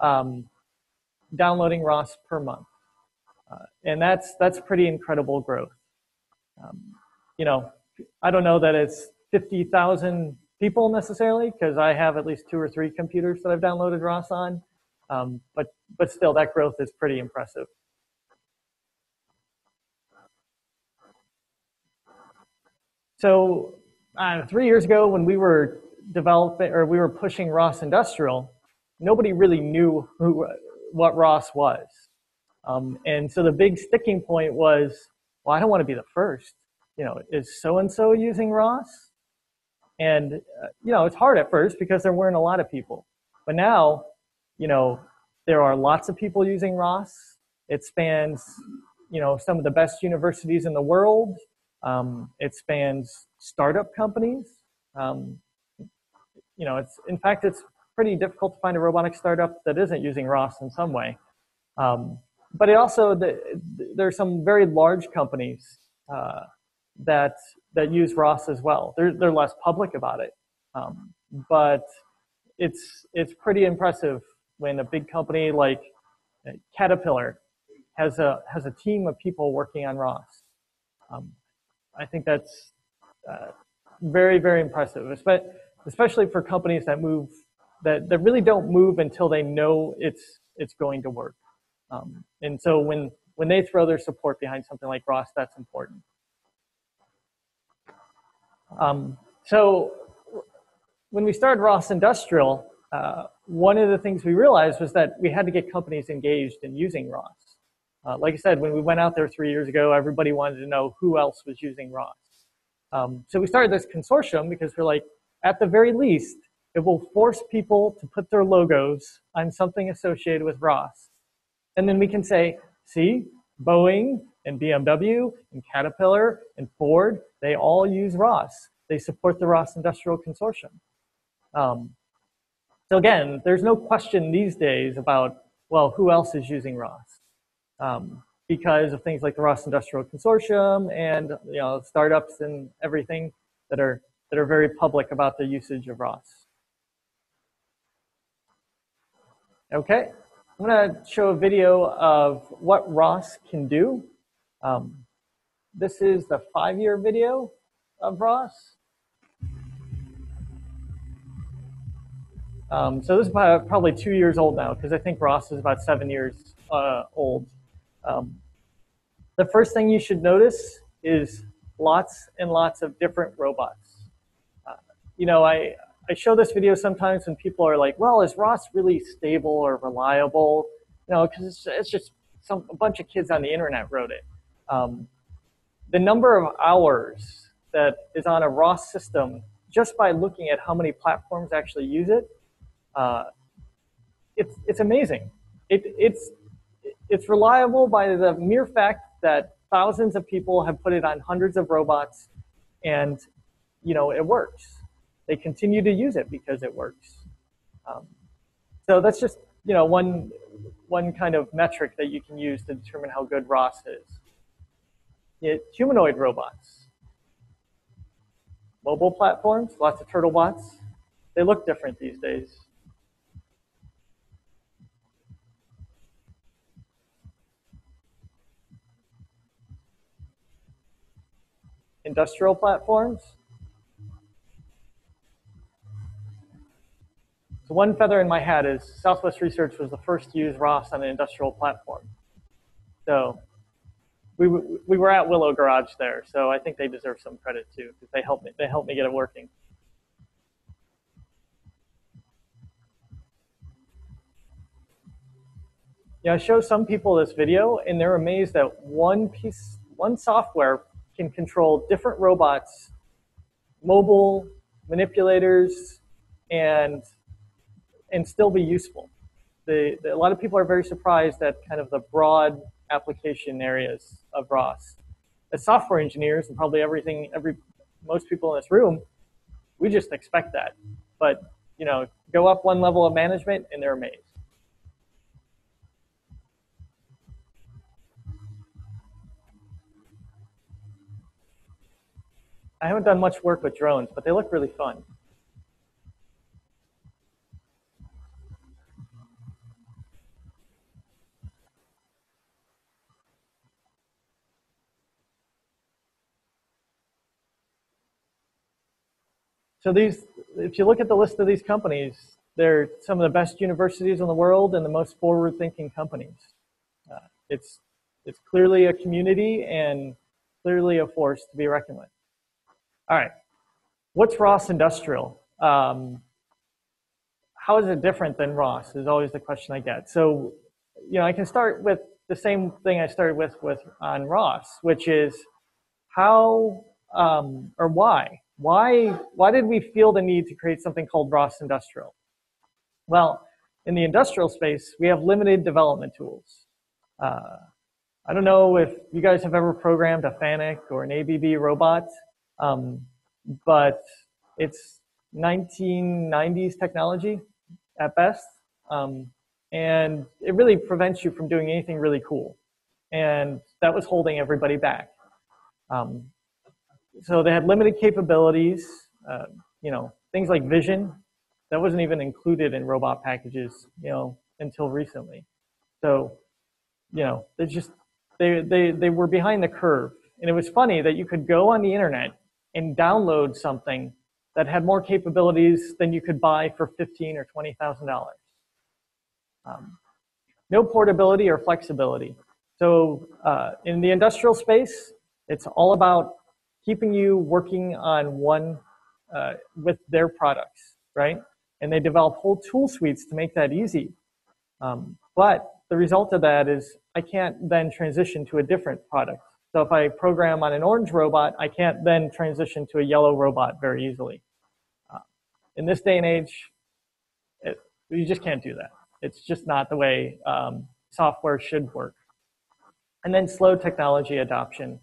um, downloading ROS per month. Uh, and that's, that's pretty incredible growth. Um, you know, I don't know that it's 50,000 people necessarily, because I have at least two or three computers that I've downloaded ROS on. Um, but, but still, that growth is pretty impressive. So uh, three years ago, when we were developing or we were pushing ROS Industrial, nobody really knew who, what ROS was. Um, and so the big sticking point was, well, I don't want to be the first. You know, is so and so using ROS? And uh, you know, it's hard at first because there weren't a lot of people. But now, you know, there are lots of people using ROS. It spans, you know, some of the best universities in the world. Um, it spans startup companies. Um, you know, it's in fact it's pretty difficult to find a robotic startup that isn't using ROS in some way. Um, but it also the, there are some very large companies uh, that that use ROS as well. They're they're less public about it, um, but it's it's pretty impressive when a big company like Caterpillar has a has a team of people working on ROS. Um, I think that's uh, very, very impressive, especially for companies that move, that, that really don't move until they know it's, it's going to work. Um, and so when, when they throw their support behind something like ROS, that's important. Um, so when we started ROS Industrial, uh, one of the things we realized was that we had to get companies engaged in using ROS. Uh, like I said, when we went out there three years ago, everybody wanted to know who else was using ROS. Um, so we started this consortium because we're like, at the very least, it will force people to put their logos on something associated with ROS. And then we can say, see, Boeing and BMW and Caterpillar and Ford, they all use ROS. They support the ROS Industrial Consortium. Um, so again, there's no question these days about, well, who else is using ROS? um, because of things like the ROS Industrial Consortium and you know startups and everything that are that are very public about the usage of ROS. Okay, I'm going to show a video of what ROS can do. Um, this is the five-year video of ROS. Um, so this is probably two years old now because I think ROS is about seven years uh, old. Um, the first thing you should notice is lots and lots of different robots. You know, I, I show this video sometimes when people are like, well, is ROS really stable or reliable? You know, because it's, it's, just some, a bunch of kids on the internet wrote it. Um, the number of hours that is on a ROS system, just by looking at how many platforms actually use it, uh, it's, it's amazing. It, it's it's reliable by the mere fact that thousands of people have put it on hundreds of robots and you know it works. They continue to use it because it works. Um, so that's just you know one one kind of metric that you can use to determine how good ROS is. Humanoid robots, mobile platforms, lots of TurtleBots. They look different these days. industrial platforms. So one feather in my hat is Southwest Research was the first to use ROS on an industrial platform. So we, we were at Willow Garage there, so I think they deserve some credit too, because they helped me, they helped me get it working. Yeah, I show some people this video, and they're amazed that one piece, one software can control different robots, mobile manipulators, and and still be useful. The, the, a lot of people are very surprised at kind of the broad application areas of ROS. As software engineers, and probably everything, every most people in this room, We just expect that. But, you know, go up one level of management and they're amazed. I haven't done much work with drones, but they look really fun. So these, if you look at the list of these companies, they're some of the best universities in the world and the most forward-thinking companies. Uh, it's, it's clearly a community and clearly a force to be reckoned with. All right, what's ROS Industrial? Um, how is it different than ROS is always the question I get. So, you know, I can start with the same thing I started with, with on ROS, which is how um, or why why, why did we feel the need to create something called ROS Industrial? Well, in the industrial space, we have limited development tools. Uh, I don't know if you guys have ever programmed a FANUC or an ABB robot, um, but it's 1990s technology at best. Um, and it really prevents you from doing anything really cool. And that was holding everybody back. Um, so they had limited capabilities, uh, you know, things like vision, that wasn't even included in robot packages, you know, until recently. So, you know, they just, they, they, they were behind the curve. And it was funny that you could go on the internet and download something that had more capabilities than you could buy for fifteen or twenty thousand dollars. Um, no portability or flexibility. So uh, in the industrial space, it's all about keeping you working on one uh, with their products, right? And they develop whole tool suites to make that easy. Um, but the result of that is I can't then transition to a different product. So if I program on an orange robot, I can't then transition to a yellow robot very easily. Uh, in this day and age, it, you just can't do that. It's just not the way um, software should work. And then slow technology adoption.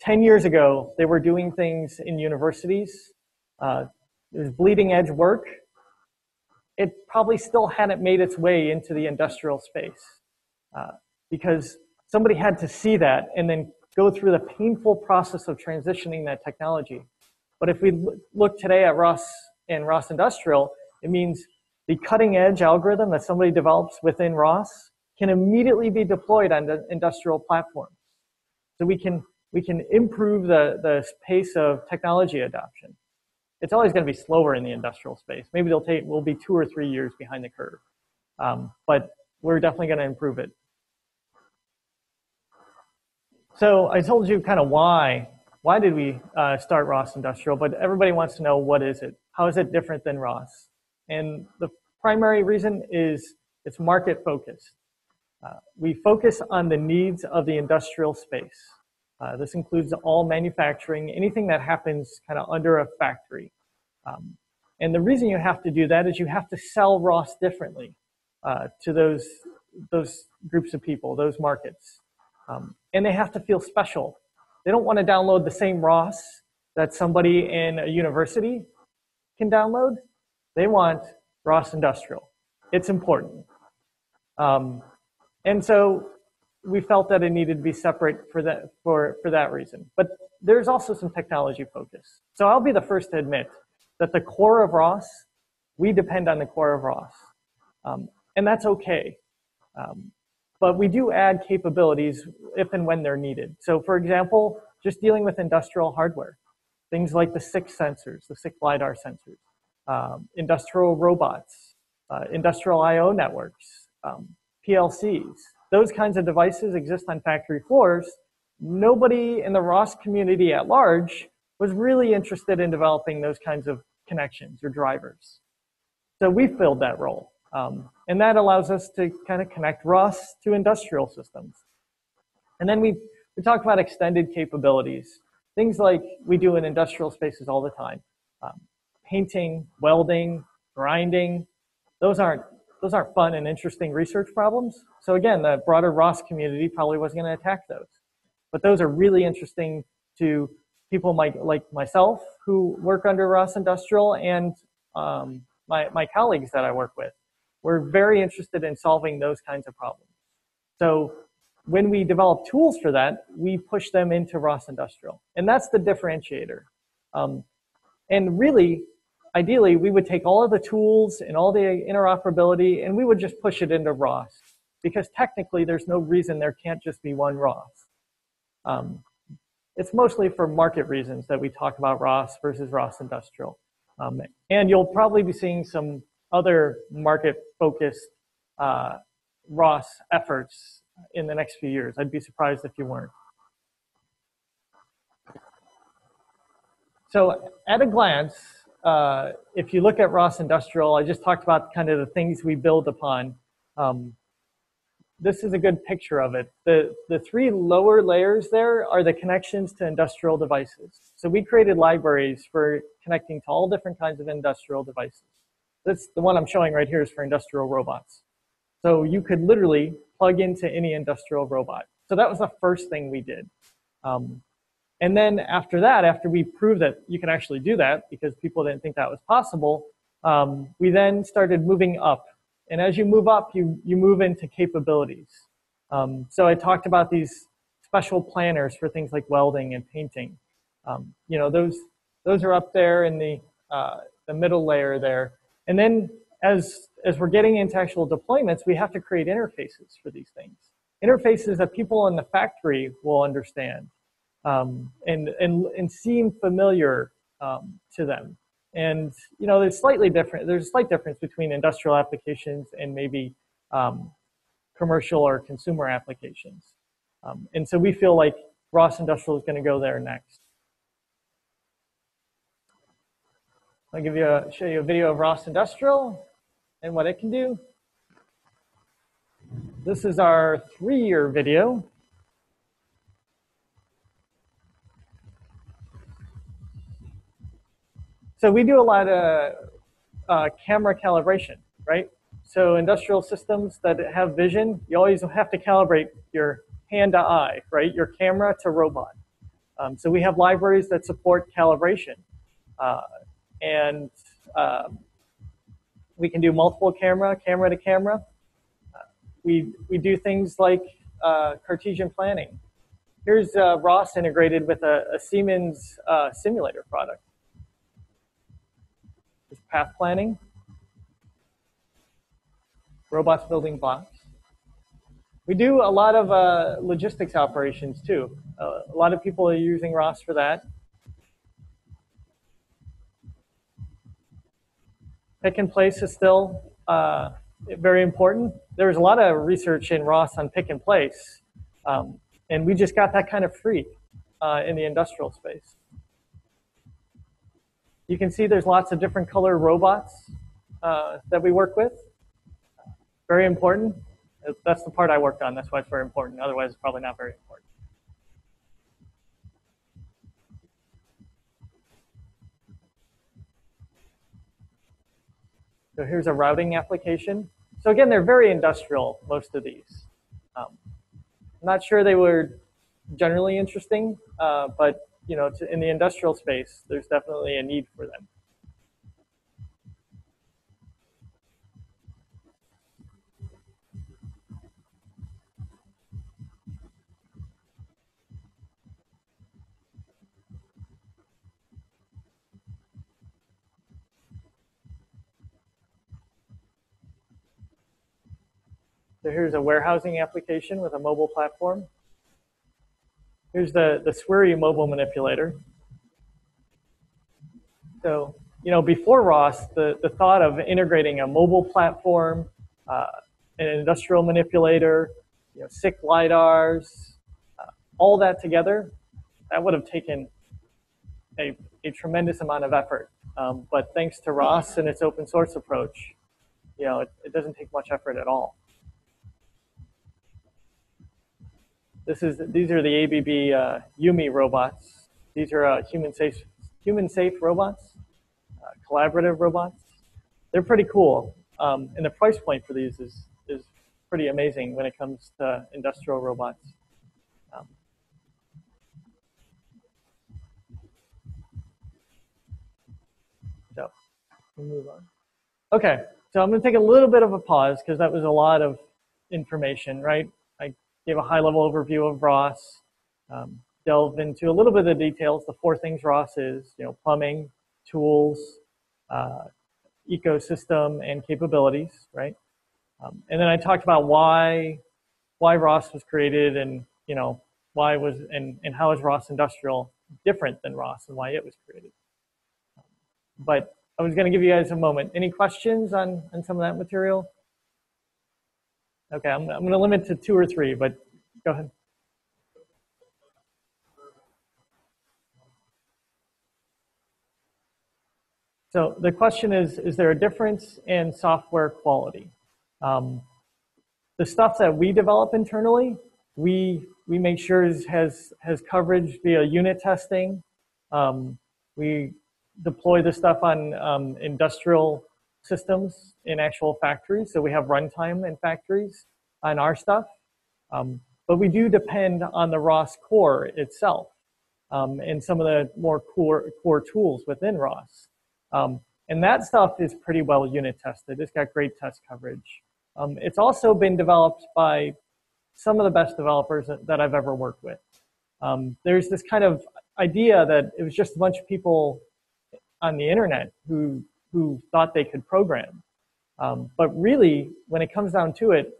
10 years ago, they were doing things in universities. Uh, it was bleeding edge work. It probably still hadn't made its way into the industrial space uh, because somebody had to see that and then go through the painful process of transitioning that technology. But if we look today at ROS and ROS Industrial, it means the cutting edge algorithm that somebody develops within ROS can immediately be deployed on the industrial platforms. So we can we can improve the, the pace of technology adoption. It's always going to be slower in the industrial space. Maybe they'll take, we'll be two or three years behind the curve. Um, but we're definitely going to improve it. So I told you kind of why. Why did we uh, start ROS Industrial? But everybody wants to know what is it? How is it different than ROS? And the primary reason is it's market focused. Uh, we focus on the needs of the industrial space. Uh, this includes all manufacturing, anything that happens kind of under a factory. Um, and the reason you have to do that is you have to sell ROS differently uh, to those, those groups of people, those markets. Um, and they have to feel special. They don't want to download the same ROS that somebody in a university can download. They want ROS Industrial. It's important. Um, and so we felt that it needed to be separate for that for for that reason. But there's also some technology focus. So I'll be the first to admit that the core of ROS, we depend on the core of ROS, um, and that's okay. Um, but we do add capabilities if and when they're needed. So for example, just dealing with industrial hardware, things like the SICK sensors, the SICK LiDAR sensors, um, industrial robots, uh, industrial I.O. networks, um, PLCs, those kinds of devices exist on factory floors. Nobody in the ROS community at large was really interested in developing those kinds of connections or drivers. So we filled that role. Um, and that allows us to kind of connect ROS to industrial systems. And then we, we talked about extended capabilities, things like we do in industrial spaces all the time. Um, painting, welding, grinding, those aren't those aren't fun and interesting research problems. So again, the broader ROS community probably wasn't going to attack those. But those are really interesting to people like, like myself who work under ROS Industrial and um, my, my colleagues that I work with. We're very interested in solving those kinds of problems. So when we develop tools for that, we push them into ROS Industrial. And that's the differentiator. Um, and really, ideally, we would take all of the tools and all the interoperability and we would just push it into ROS. Because technically, there's no reason there can't just be one ROS. Um, it's mostly for market reasons that we talk about ROS versus ROS Industrial. Um, and you'll probably be seeing some other market-focused uh, ROS efforts in the next few years. I'd be surprised if you weren't. So at a glance, uh, if you look at ROS Industrial, I just talked about kind of the things we build upon. Um, this is a good picture of it. The, the three lower layers there are the connections to industrial devices. So we created libraries for connecting to all different kinds of industrial devices. The one I'm showing right here is for industrial robots. So you could literally plug into any industrial robot. So that was the first thing we did. Um, and then after that, after we proved that you can actually do that because people didn't think that was possible, um, we then started moving up. And as you move up, you, you move into capabilities. Um, so I talked about these special planners for things like welding and painting. Um, you know, those, those are up there in the, uh, the middle layer there. And then as, as we're getting into actual deployments, we have to create interfaces for these things. Interfaces that people in the factory will understand um, and, and, and seem familiar um, to them. And, you know, there's slightly different, there's a slight difference between industrial applications and maybe um, commercial or consumer applications. Um, and so we feel like ROS Industrial is going to go there next. I'll give you a, show you a video of ROS Industrial and what it can do. This is our three-year video. So we do a lot of uh, camera calibration, right? So industrial systems that have vision, you always have to calibrate your hand to eye, right? Your camera to robot. Um, so we have libraries that support calibration. Uh, and um, we can do multiple camera, camera to camera. Uh, we, we do things like uh, Cartesian planning. Here's uh, ROS integrated with a, a Siemens uh, simulator product. Path planning. Robots building blocks. We do a lot of uh, logistics operations too. Uh, a lot of people are using ROS for that. Pick and place is still uh, very important. There's a lot of research in ROS on pick and place, um, and we just got that kind of free uh, in the industrial space. You can see there's lots of different color robots uh, that we work with. Very important. That's the part I worked on. That's why it's very important. Otherwise, it's probably not very important. So here's a routing application. So again, they're very industrial, most of these. Um, I'm not sure they were generally interesting, uh, but you know, to, in the industrial space, there's definitely a need for them. So here's a warehousing application with a mobile platform. Here's the, the SwRI mobile manipulator. So, you know, before ROS, the, the thought of integrating a mobile platform, uh, an industrial manipulator, you know, SICK LiDARs, uh, all that together, that would have taken a, a tremendous amount of effort. Um, but thanks to ROS and its open source approach, you know, it, it doesn't take much effort at all. This is these are the ABB uh, YuMi robots. These are uh, human safe human safe robots, uh, collaborative robots. They're pretty cool, um, and the price point for these is is pretty amazing when it comes to industrial robots. Um, so we'll move on. Okay, so I'm going to take a little bit of a pause because that was a lot of information, right? Gave a high-level overview of ROS, um, into a little bit of the details, the four things ROS is, you know, plumbing, tools, uh, ecosystem, and capabilities, right? Um, and then I talked about why why ROS was created and you know why was and, and how is ROS Industrial different than ROS and why it was created. But I was going to give you guys a moment. Any questions on, on some of that material? Okay, I'm, I'm going to limit to two or three, but go ahead. So the question is, is there a difference in software quality? Um, the stuff that we develop internally, we, we make sure is, has, has coverage via unit testing. Um, we deploy the stuff on um, industrial systems in actual factories. So we have runtime in factories on our stuff. Um, but we do depend on the ROS core itself um, and some of the more core, core tools within ROS. Um, and that stuff is pretty well unit tested. It's got great test coverage. Um, it's also been developed by some of the best developers that, that I've ever worked with. Um, there's this kind of idea that it was just a bunch of people on the internet who, who thought they could program. Um, but really, when it comes down to it,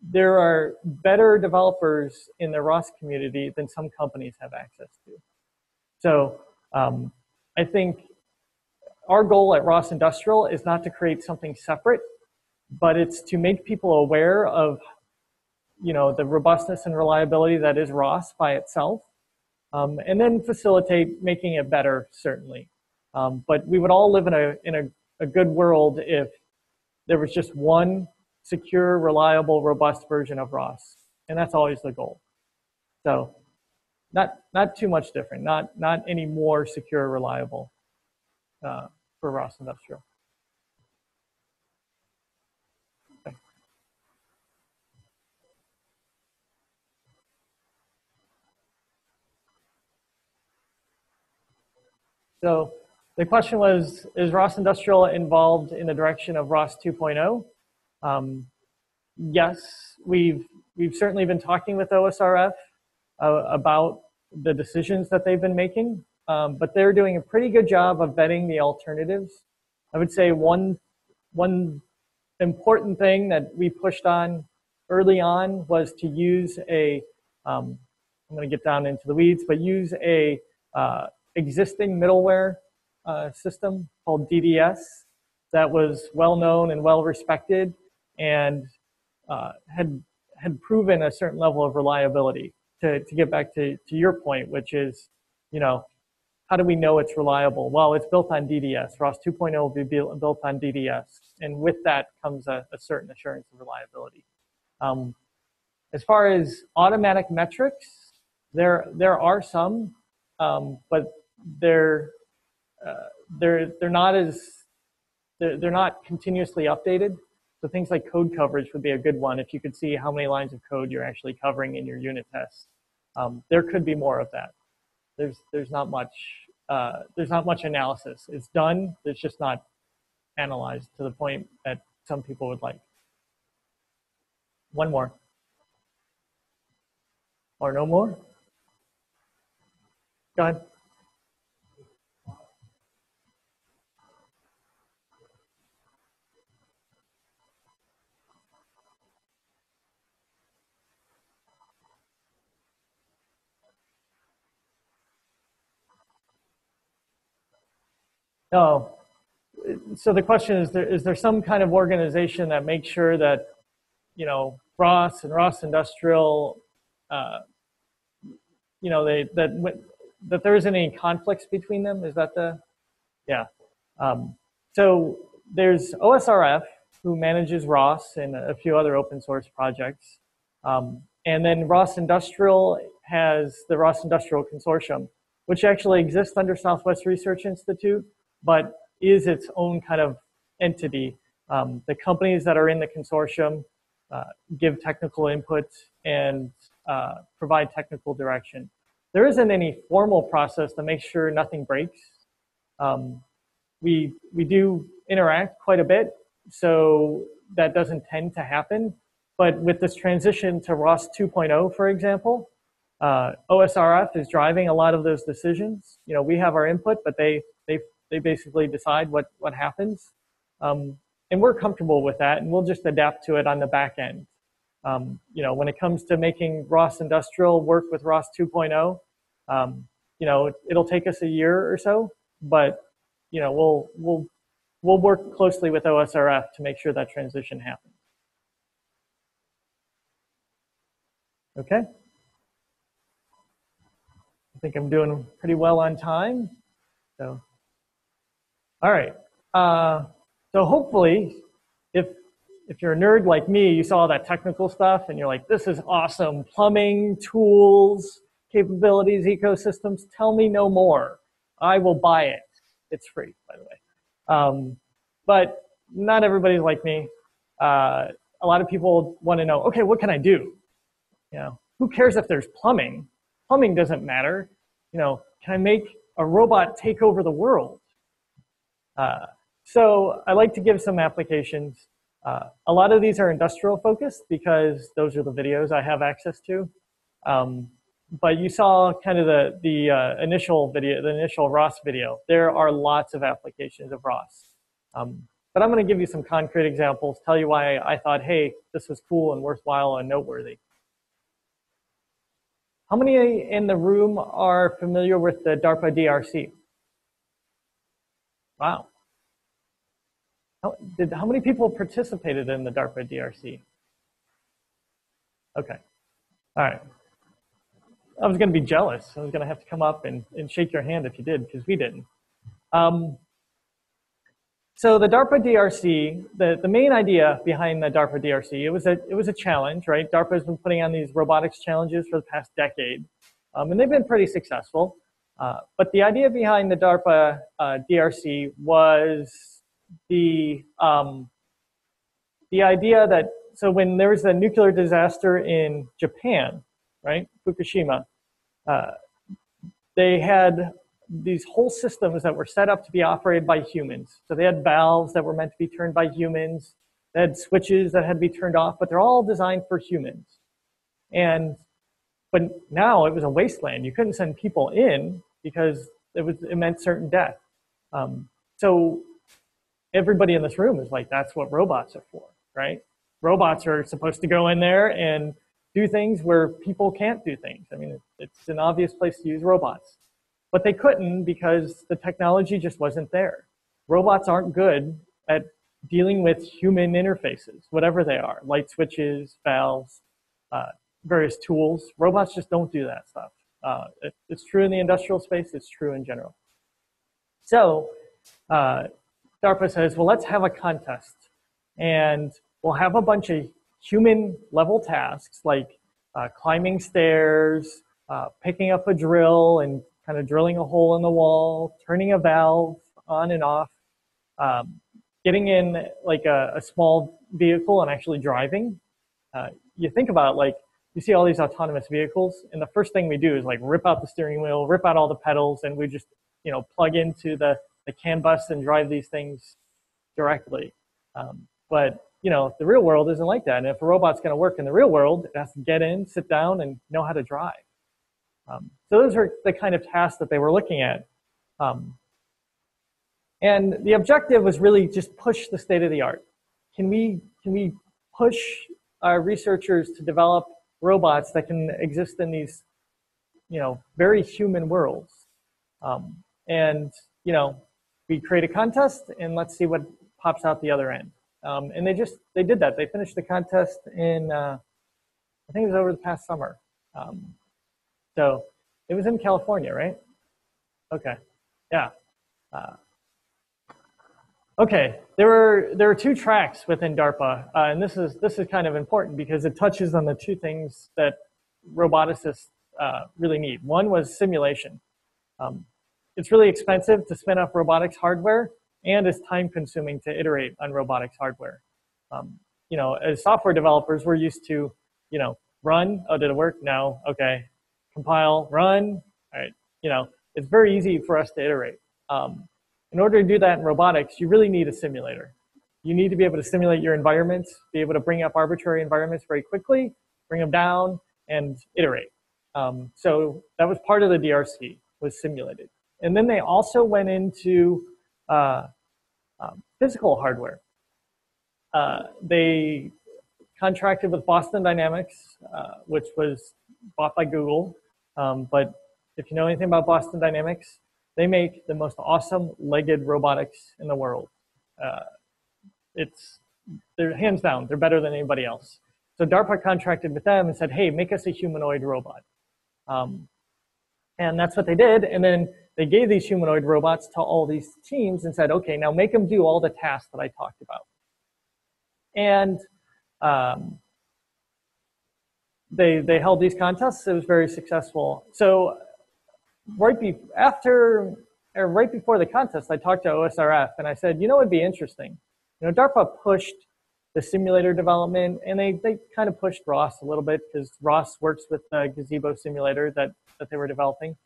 there are better developers in the ROS community than some companies have access to. So um, I think our goal at ROS Industrial is not to create something separate, but it's to make people aware of you know, the robustness and reliability that is ROS by itself, um, and then facilitate making it better, certainly. Um, but we would all live in a, in a, a good world if there was just one secure, reliable, robust version of ROS. And that's always the goal. So not, not too much different, not, not any more secure, reliable uh, for ROS Industrial. So the question was, is ROS Industrial involved in the direction of ROS 2.0? Um, yes, we've, we've certainly been talking with OSRF uh, about the decisions that they've been making, um, but they're doing a pretty good job of vetting the alternatives. I would say one, one important thing that we pushed on early on was to use a, um, I'm going to get down into the weeds, but use a uh, existing middleware uh, system called DDS that was well known and well respected and uh, had had proven a certain level of reliability. To, to get back to, to your point, which is, you know, how do we know it's reliable? Well, it's built on DDS. ROS 2.0 will be built on DDS. And with that comes a, a certain assurance of reliability. Um, as far as automatic metrics, there, there are some, um, but they're they're they're not as they're, they're not continuously updated. So things like code coverage would be a good one if you could see how many lines of code you're actually covering in your unit tests. Um, there could be more of that. There's there's not much uh, there's not much analysis. It's done. It's just not analyzed to the point that some people would like. One more. Or no more? Go ahead. No. So the question is, there, is there some kind of organization that makes sure that, you know, ROS and ROS Industrial, uh, you know, they that that there isn't any conflicts between them? Is that the, yeah. Um, so there's OSRF who manages ROS and a few other open source projects. Um, and then ROS Industrial has the ROS Industrial Consortium, which actually exists under Southwest Research Institute but is its own kind of entity. Um, the companies that are in the consortium uh, give technical input and uh, provide technical direction. There isn't any formal process to make sure nothing breaks. Um, we we do interact quite a bit, so that doesn't tend to happen. But with this transition to ROS 2.0, for example, uh, OSRF is driving a lot of those decisions. You know, we have our input, but they they they basically decide what what happens, um, and we're comfortable with that, and we'll just adapt to it on the back end. Um, you know, when it comes to making ROS Industrial work with ROS 2.0, um, you know, it'll take us a year or so, but you know, we'll we'll we'll work closely with OSRF to make sure that transition happens. Okay. I think I'm doing pretty well on time. So, all right. Uh, so hopefully, if if you're a nerd like me, you saw all that technical stuff and you're like, this is awesome. Plumbing, tools, capabilities, ecosystems. Tell me no more. I will buy it. It's free, by the way. Um, but not everybody's like me. Uh, a lot of people want to know, okay, what can I do? You know, who cares if there's plumbing? plumbing doesn't matter. You know, can I make a robot take over the world? Uh, so I like to give some applications. Uh, a lot of these are industrial focused because those are the videos I have access to. Um, but you saw kind of the, the uh, initial video, the initial ROS video. There are lots of applications of ROS. Um, but I'm going to give you some concrete examples, tell you why I thought, hey, this was cool and worthwhile and noteworthy. How many in the room are familiar with the DARPA DRC? Wow. How, did, how many people participated in the DARPA DRC? Okay. All right. I was going to be jealous. I was going to have to come up and, and shake your hand if you did, because we didn't. Um, so the DARPA DRC, the, the main idea behind the DARPA DRC, it was a it was a challenge, right? DARPA has been putting on these robotics challenges for the past decade, um, and they've been pretty successful. Uh, but the idea behind the DARPA uh, DRC was the um, the idea that so when there was a nuclear disaster in Japan, right, Fukushima, uh, they had these whole systems that were set up to be operated by humans. So they had valves that were meant to be turned by humans. They had switches that had to be turned off, but they're all designed for humans. And but now it was a wasteland. You couldn't send people in because it was it meant certain death. Um, so everybody in this room is like, that's what robots are for, right? Robots are supposed to go in there and do things where people can't do things. I mean, it's an obvious place to use robots. But they couldn't because the technology just wasn't there. Robots aren't good at dealing with human interfaces, whatever they are, light switches, valves, uh, various tools. Robots just don't do that stuff. Uh, it, it's true in the industrial space, it's true in general. So uh, DARPA says, well, let's have a contest. And we'll have a bunch of human level tasks like uh, climbing stairs, uh, picking up a drill and kind of drilling a hole in the wall, turning a valve on and off, um, getting in like a, a, small vehicle and actually driving. Uh, you think about like, you see all these autonomous vehicles, and the first thing we do is like rip out the steering wheel, rip out all the pedals, and we just, you know, plug into the, the CAN bus and drive these things directly. Um, but, you know, the real world isn't like that. And if a robot's going to work in the real world, it has to get in, sit down, and know how to drive. Um, so those are the kind of tasks that they were looking at. Um, and the objective was really just push the state of the art. Can we, can we push our researchers to develop robots that can exist in these, you know, very human worlds? Um, and, you know, we create a contest and let's see what pops out the other end. Um, and they just, they did that. They finished the contest in, uh, I think it was over the past summer. Um, so it was in California, right? Okay, yeah. Uh, okay, there are there were two tracks within DARPA, uh, and this is this is kind of important because it touches on the two things that roboticists uh, really need. One was simulation. Um, it's really expensive to spin up robotics hardware, and it's time consuming to iterate on robotics hardware. Um, you know, as software developers, we're used to, you know, run. Oh, did it work? No. Okay compile, run. All right, you know, it's very easy for us to iterate. Um, in order to do that in robotics, you really need a simulator. You need to be able to simulate your environments, be able to bring up arbitrary environments very quickly, bring them down, and iterate. Um, so that was part of the DRC, was simulated. And then they also went into uh, um, physical hardware. Uh, they contracted with Boston Dynamics, uh, which was bought by Google. Um, but if you know anything about Boston Dynamics, they make the most awesome legged robotics in the world. Uh, it's they're hands down, they're better than anybody else. So DARPA contracted with them and said, hey, make us a humanoid robot. Um, and that's what they did. And then they gave these humanoid robots to all these teams and said, okay, now make them do all the tasks that I talked about. And um, they, they held these contests. It was very successful. So right be, after, or right before the contest, I talked to OSRF and I said, you know, it'd be interesting. You know, DARPA pushed the simulator development, and they, they kind of pushed ROS a little bit because ROS works with the Gazebo simulator that, that they were developing.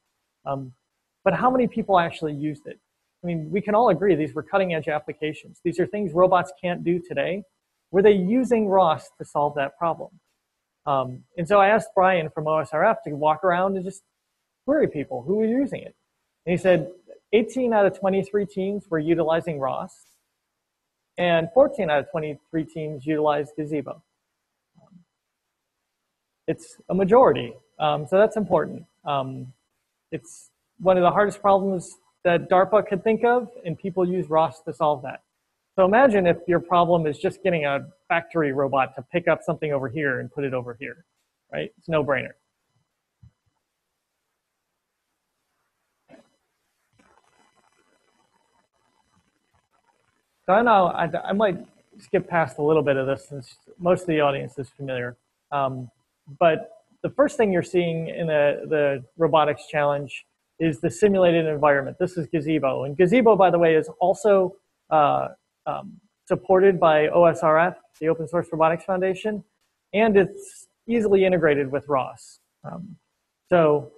Um, but how many people actually used it? I mean, we can all agree these were cutting edge applications. These are things robots can't do today. Were they using ROS to solve that problem? Um, and so I asked Brian from OSRF to walk around and just query people who were using it. And he said 18 out of 23 teams were utilizing ROS and 14 out of 23 teams utilized Gazebo. It's a majority, um, so that's important. Um, it's one of the hardest problems that DARPA could think of, and people use ROS to solve that. So imagine if your problem is just getting a factory robot to pick up something over here and put it over here, right? It's no brainer. So I know I, I, might skip past a little bit of this since most of the audience is familiar. Um, but the first thing you're seeing in the, the robotics challenge is the simulated environment. This is Gazebo. And Gazebo, by the way, is also uh, um, supported by OSRF, the Open Source Robotics Foundation, and it's easily integrated with ROS. Um, so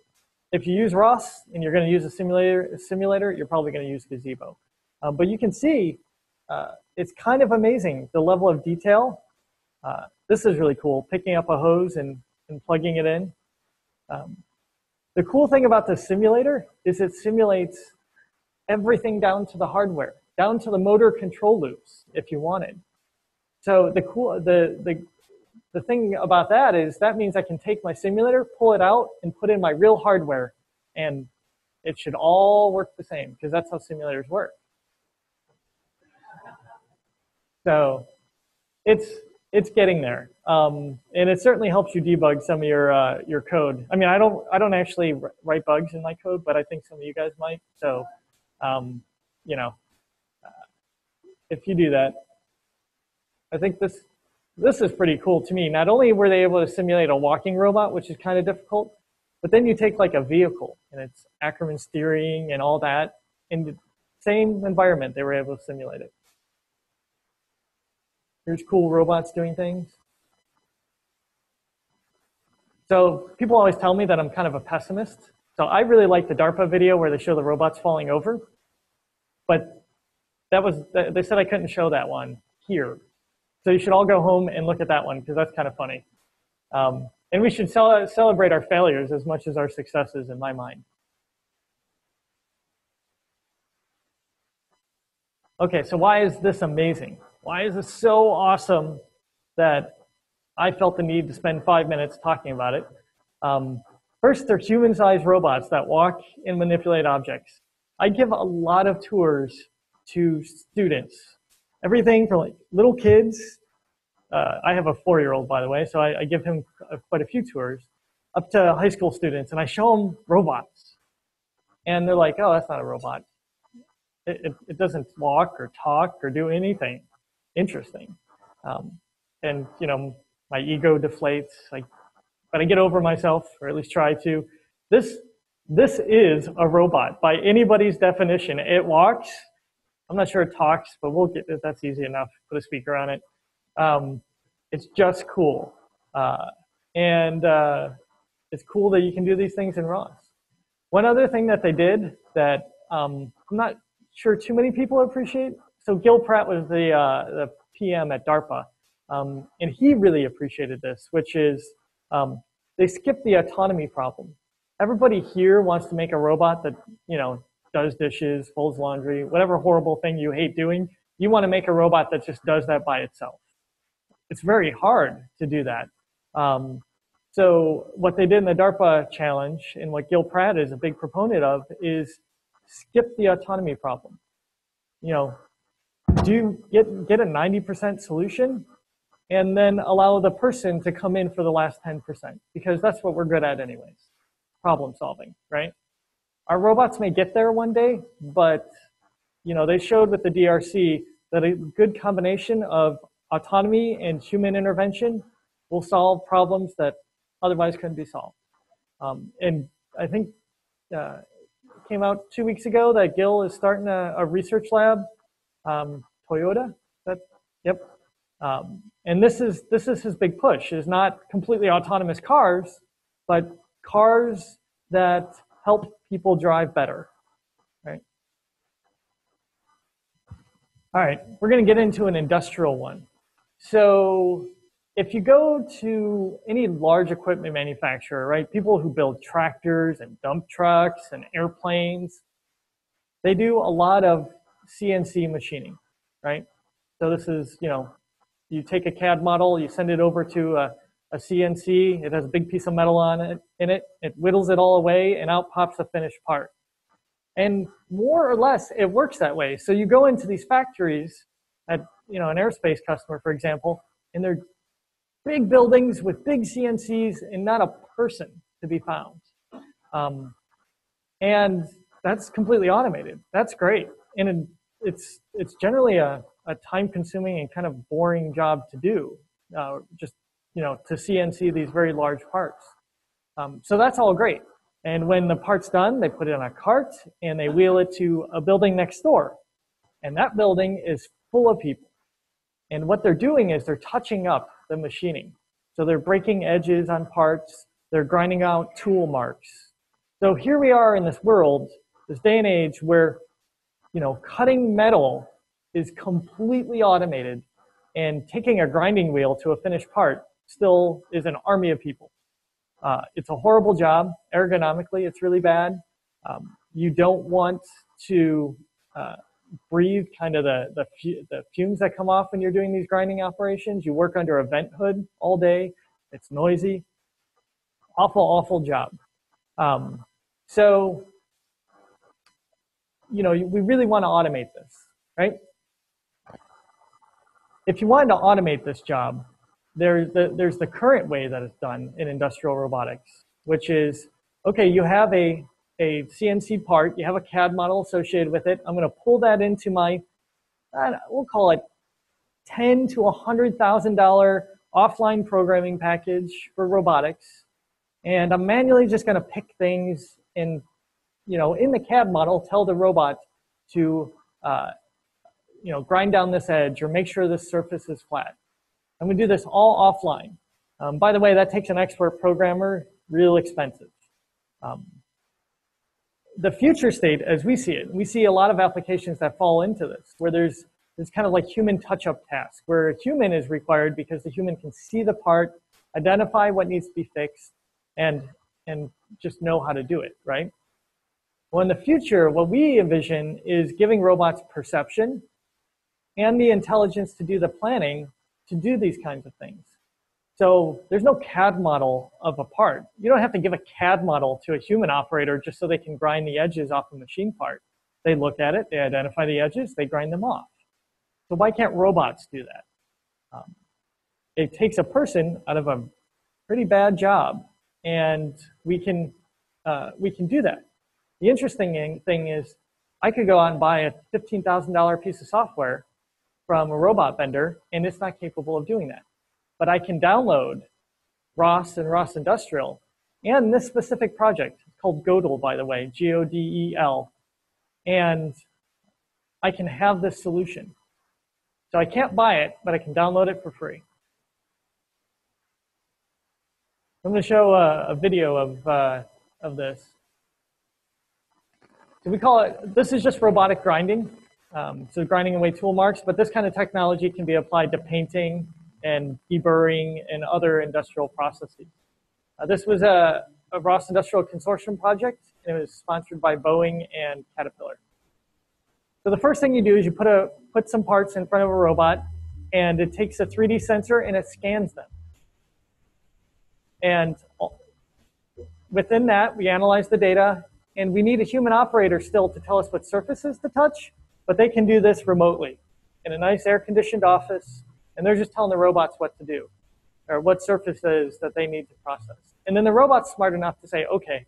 if you use ROS and you're going to use a simulator, a simulator you're probably going to use Gazebo. Um, but you can see uh, it's kind of amazing the level of detail. Uh, this is really cool, picking up a hose and, and plugging it in. Um, the cool thing about the simulator is it simulates everything down to the hardware, down to the motor control loops if you wanted. So the cool, the, the, the thing about that is that means I can take my simulator, pull it out, and put in my real hardware, and it should all work the same because that's how simulators work. So it's it's getting there, um, and it certainly helps you debug some of your uh, your code. I mean, I don't I don't actually write bugs in my code, but I think some of you guys might. So, um, you know, uh, if you do that, I think this this is pretty cool to me. Not only were they able to simulate a walking robot, which is kind of difficult, but then you take like a vehicle and it's Ackermann steering and all that in the same environment, they were able to simulate it. Here's cool robots doing things. So people always tell me that I'm kind of a pessimist. So I really like the DARPA video where they show the robots falling over. But that was they said I couldn't show that one here. So you should all go home and look at that one because that's kind of funny. Um, and we should cel celebrate our failures as much as our successes in my mind. Okay, so why is this amazing? Why is this so awesome that I felt the need to spend five minutes talking about it? Um, first, they're human-sized robots that walk and manipulate objects. I give a lot of tours to students. Everything from like little kids, uh, I have a four-year-old, by the way, so I, I give him quite a few tours, up to high school students, and I show them robots. And they're like, oh, that's not a robot. It, it, it doesn't walk or talk or do anything interesting. Um, and you know, my ego deflates. Like, but I get over myself, or at least try to. This this is a robot by anybody's definition. It walks. I'm not sure it talks, but we'll get that's easy enough. Put a speaker on it. Um, it's just cool, uh, and uh, it's cool that you can do these things in ROS. One other thing that they did that um, I'm not sure too many people appreciate. So Gil Pratt was the, uh, the PM at DARPA, um, and he really appreciated this, which is um, they skipped the autonomy problem. Everybody here wants to make a robot that, you know, does dishes, folds laundry, whatever horrible thing you hate doing. You want to make a robot that just does that by itself. It's very hard to do that. Um, so what they did in the DARPA challenge and what Gil Pratt is a big proponent of is skip the autonomy problem. You know, do get, get a 90% solution and then allow the person to come in for the last 10% because that's what we're good at anyways, problem solving, right? Our robots may get there one day, but you know, they showed with the DRC that a good combination of autonomy and human intervention will solve problems that otherwise couldn't be solved. Um, and I think uh, came out two weeks ago that Gil is starting a, a research lab, um, Toyota. That yep. Um, and this is this is his big push. Is not completely autonomous cars, but cars that help people drive better. Right. All right, we're going to get into an industrial one. So if you go to any large equipment manufacturer, right, people who build tractors and dump trucks and airplanes, they do a lot of CNC machining, right? So this is, you know, you take a CAD model, you send it over to a, a CNC, it has a big piece of metal on it, in it, it whittles it all away, and out pops the finished part. And more or less, it works that way. So you go into these factories at, you know, an aerospace customer, for example, and they're big buildings with big CNCs and not a person to be found. Um, and that's completely automated. That's great. And it's, it's generally a, a time consuming and kind of boring job to do, uh, just, you know, to CNC these very large parts. Um, so that's all great. And when the part's done, they put it on a cart and they wheel it to a building next door. And that building is full of people. And what they're doing is they're touching up the machining. So they're breaking edges on parts, they're grinding out tool marks. So here we are in this world, this day and age where, you know, cutting metal is completely automated and taking a grinding wheel to a finished part still is an army of people. Uh, it's a horrible job. Ergonomically, it's really bad. Um, you don't want to uh, breathe kind of the, the, the fumes that come off when you're doing these grinding operations. You work under a vent hood all day. It's noisy. Awful, awful job. Um, so, you know, we really want to automate this, right? If you wanted to automate this job, there's the, there's the current way that it's done in industrial robotics, which is, okay, you have a a CNC part, you have a CAD model associated with it. I'm going to pull that into my, we'll call it ten to $100,000 offline programming package for robotics. And I'm manually just going to pick things in, you know, in the CAD model, tell the robot to, uh, you know, grind down this edge or make sure this surface is flat. Going to do this all offline. Um, by the way, that takes an expert programmer, real expensive. Um, the future state as we see it, we see a lot of applications that fall into this, where there's there's kind of like human touch-up task, where a human is required because the human can see the part, identify what needs to be fixed, and and just know how to do it, right? Well, in the future, what we envision is giving robots perception and the intelligence to do the planning to do these kinds of things. So there's no CAD model of a part. You don't have to give a CAD model to a human operator just so they can grind the edges off a machine part. They look at it, they identify the edges, they grind them off. So why can't robots do that? Um, it takes a person out of a pretty bad job, and we can uh, we can do that. The interesting thing is, I could go out and buy a fifteen thousand dollar piece of software from a robot vendor, and it's not capable of doing that but I can download ROS and ROS Industrial and this specific project called Godel, by the way, G-O-D-E-L, and I can have this solution. So I can't buy it, but I can download it for free. I'm going to show a, a video of, uh, of this. So we call it, this is just robotic grinding. Um, so grinding away tool marks, but this kind of technology can be applied to painting and deburring and other industrial processes. Uh, this was a, a ROS Industrial Consortium project, and it was sponsored by Boeing and Caterpillar. So the first thing you do is you put, a, put some parts in front of a robot, and it takes a 3D sensor and it scans them. And within that, we analyze the data, and we need a human operator still to tell us what surfaces to touch, but they can do this remotely in a nice air-conditioned office, and they're just telling the robots what to do, or what surfaces that they need to process. And then the robot's smart enough to say, okay,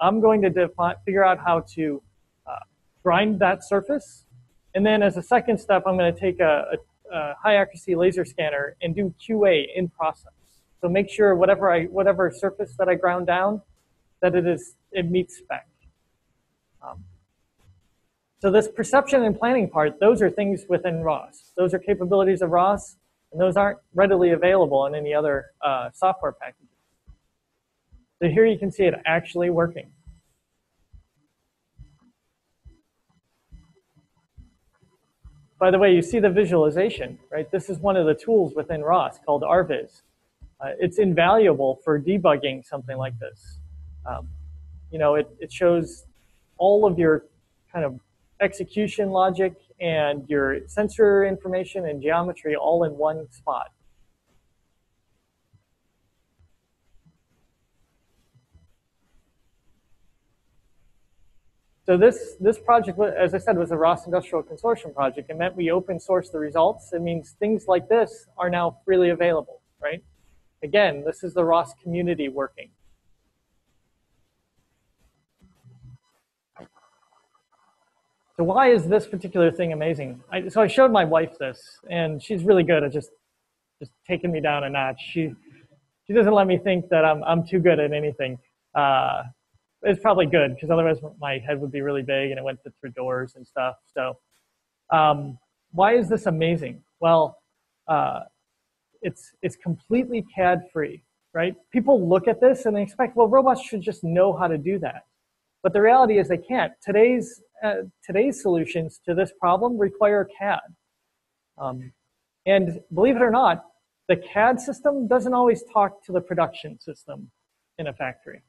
I'm going to figure out how to uh, grind that surface, and then as a second step, I'm going to take a, a, a high accuracy laser scanner and do QA in process. So make sure whatever I whatever surface that I ground down, that it is it meets spec. Um, so this perception and planning part, those are things within ROS. Those are capabilities of ROS, and those aren't readily available in any other uh, software packages. So here you can see it actually working. By the way, you see the visualization, right? This is one of the tools within ROS called RViz. Uh, it's invaluable for debugging something like this. Um, you know, it, it shows all of your kind of execution logic and your sensor information and geometry all in one spot. So this, this project, as I said, was a ROS Industrial Consortium project. It meant we open source the results. It means things like this are now freely available, right? Again, this is the ROS community working. So why is this particular thing amazing? I, so I showed my wife this, and she's really good at just just taking me down a notch. She she doesn't let me think that I'm I'm too good at anything. Uh, it's probably good because otherwise my head would be really big and it went through doors and stuff. So um, why is this amazing? Well, uh, it's it's completely CAD free, right? People look at this and they expect, well, robots should just know how to do that. But the reality is they can't. Today's uh, today's solutions to this problem require CAD. Um, and believe it or not, the CAD system doesn't always talk to the production system in a factory.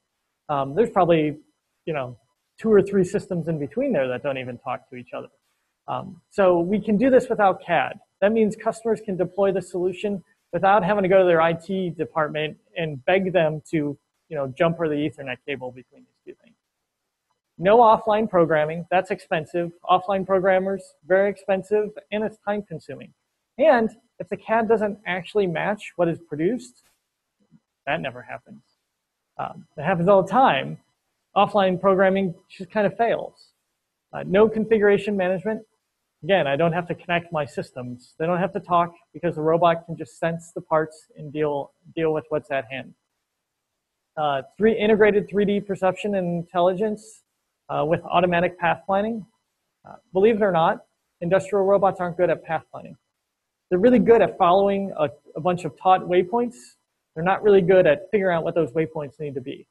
Um, there's probably, you know, two or three systems in between there that don't even talk to each other. Um, so we can do this without CAD. That means customers can deploy the solution without having to go to their IT department and beg them to, you know, jumper the Ethernet cable between things. No offline programming, that's expensive. Offline programmers, very expensive, and it's time consuming. And if the CAD doesn't actually match what is produced, that never happens. Um, it happens all the time. Offline programming just kind of fails. Uh, no configuration management. Again, I don't have to connect my systems. They don't have to talk because the robot can just sense the parts and deal, deal with what's at hand. Uh, three integrated 3D perception and intelligence uh, with automatic path planning. Uh, believe it or not, industrial robots aren't good at path planning. They're really good at following a, a bunch of taught waypoints. They're not really good at figuring out what those waypoints need to be.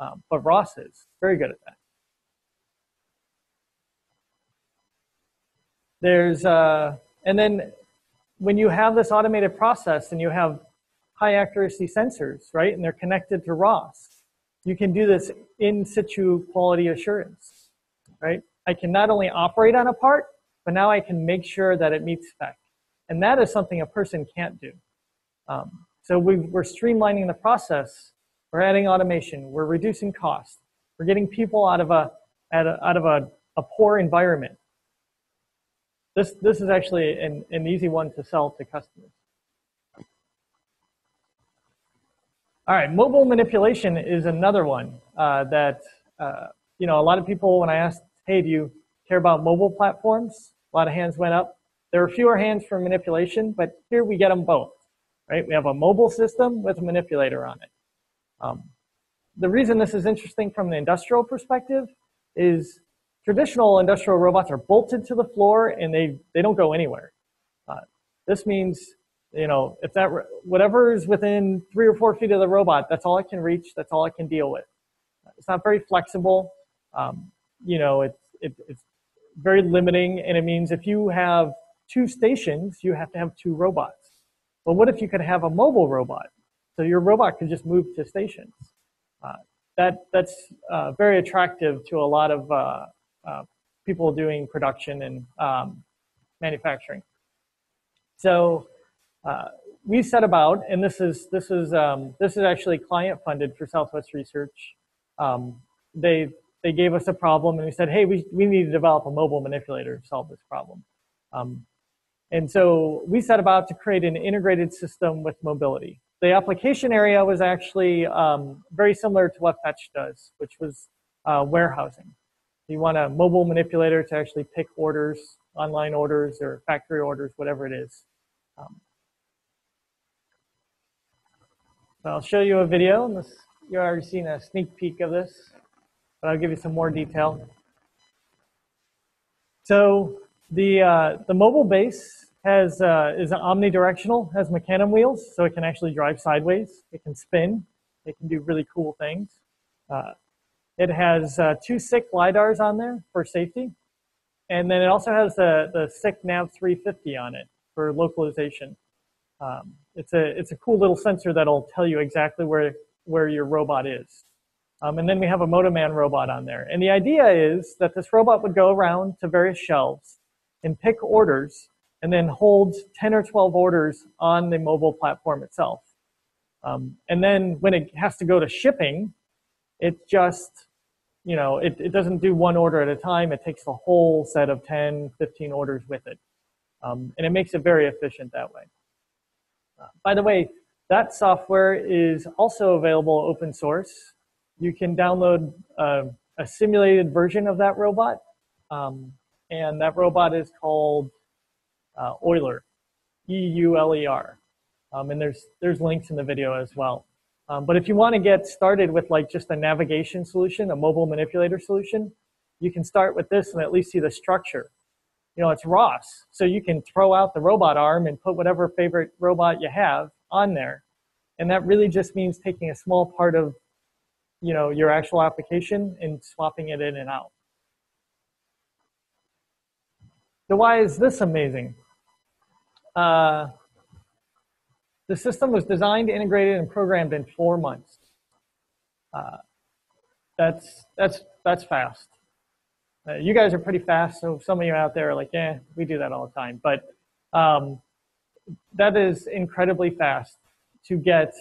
Um, but ROS is very good at that. There's, uh, and then when you have this automated process and you have high accuracy sensors, right, and they're connected to ROS, you can do this in situ quality assurance, right? I can not only operate on a part, but now I can make sure that it meets spec. And that is something a person can't do. Um, so we are streamlining the process. We're adding automation. We're reducing costs. We're getting people out of a, out of a, a poor environment. This, this is actually an, an easy one to sell to customers. All right, mobile manipulation is another one uh, that, uh, you know, a lot of people, when I asked, hey, do you care about mobile platforms? A lot of hands went up. There were fewer hands for manipulation, but here we get them both, right? We have a mobile system with a manipulator on it. Um, the reason this is interesting from an industrial perspective is traditional industrial robots are bolted to the floor and they, they don't go anywhere. Uh, this means you know, if that, whatever is within three or four feet of the robot, that's all it can reach, that's all it can deal with. It's not very flexible. Um, you know, it's, it, it's very limiting, and it means if you have two stations, you have to have two robots. But what if you could have a mobile robot? So your robot could just move to stations. Uh, that, that's uh, very attractive to a lot of uh, uh people doing production and um, manufacturing. So uh, we set about, and this is this is um, this is actually client funded for Southwest Research. Um, they they gave us a problem and we said, hey, we, we need to develop a mobile manipulator to solve this problem. Um, and so we set about to create an integrated system with mobility. The application area was actually um, very similar to what Fetch does, which was uh, warehousing. You want a mobile manipulator to actually pick orders, online orders or factory orders, whatever it is. Um, I'll show you a video. This, you've already seen a sneak peek of this, but I'll give you some more detail. So the, uh, the mobile base has, uh, is omnidirectional, has mecanum wheels, so it can actually drive sideways. It can spin. It can do really cool things. Uh, it has uh, two SICK LiDARs on there for safety. And then it also has the, the SICK NAV 350 on it for localization. Um, it's a it's a cool little sensor that'll tell you exactly where where your robot is. Um, and then we have a Motoman robot on there. And the idea is that this robot would go around to various shelves and pick orders and then hold 10 or 12 orders on the mobile platform itself. Um, and then when it has to go to shipping, it just, you know, it, it doesn't do one order at a time. It takes the whole set of 10, 15 orders with it. Um, and it makes it very efficient that way. By the way, that software is also available open source. You can download uh, a simulated version of that robot. Um, and that robot is called uh, Euler, E-U-L-E-R. Um, and there's, there's links in the video as well. Um, but if you want to get started with like just a navigation solution, a mobile manipulator solution, you can start with this and at least see the structure you know, it's ROS. So you can throw out the robot arm and put whatever favorite robot you have on there. And that really just means taking a small part of, you know, your actual application and swapping it in and out. So why is this amazing? Uh, the system was designed, integrated, and programmed in four months. Uh, that's, that's, that's fast. Uh, you guys are pretty fast, so some of you out there are like, yeah, we do that all the time. But um, that is incredibly fast to get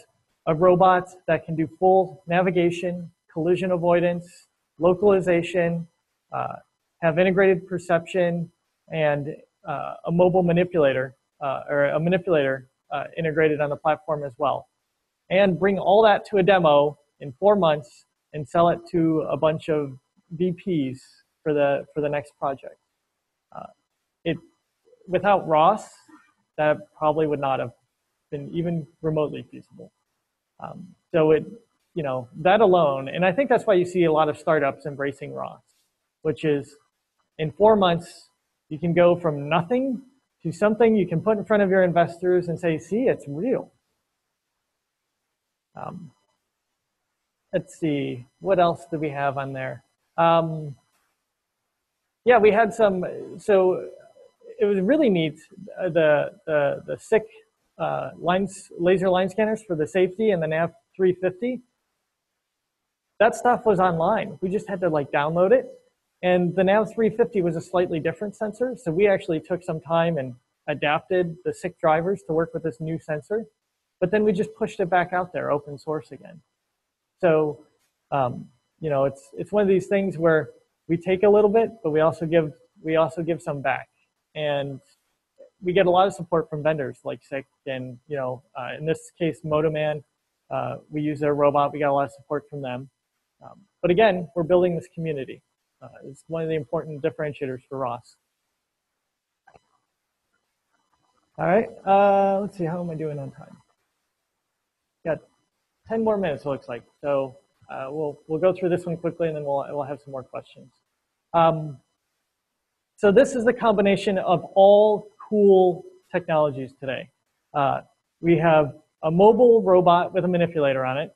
a robot that can do full navigation, collision avoidance, localization, uh, have integrated perception, and uh, a mobile manipulator uh, or a manipulator uh, integrated on the platform as well. And bring all that to a demo in four months and sell it to a bunch of VPs for the for the next project. Uh, it without ROS, that probably would not have been even remotely feasible. Um, so it you know that alone, and I think that's why you see a lot of startups embracing ROS, which is in four months you can go from nothing to something you can put in front of your investors and say, see, it's real. Um, let's see, what else do we have on there? Um, yeah, we had some. So it was really neat. Uh, the the the SICK uh, lines laser line scanners for the safety and the nav 350. That stuff was online. We just had to like download it. And the nav 350 was a slightly different sensor, so we actually took some time and adapted the SICK drivers to work with this new sensor. But then we just pushed it back out there, open source again. So, um, you know, it's it's one of these things where we take a little bit, but we also give we also give some back, and we get a lot of support from vendors like SICK and you know uh, in this case Motoman. Uh, we use their robot. We got a lot of support from them. Um, but again, we're building this community. Uh, it's one of the important differentiators for ROS. All right, uh, let's see, how am I doing on time? Got 10 more minutes, it looks like. So uh, we'll, we'll go through this one quickly and then we'll, we'll have some more questions. Um, so this is the combination of all cool technologies today. Uh, we have a mobile robot with a manipulator on it.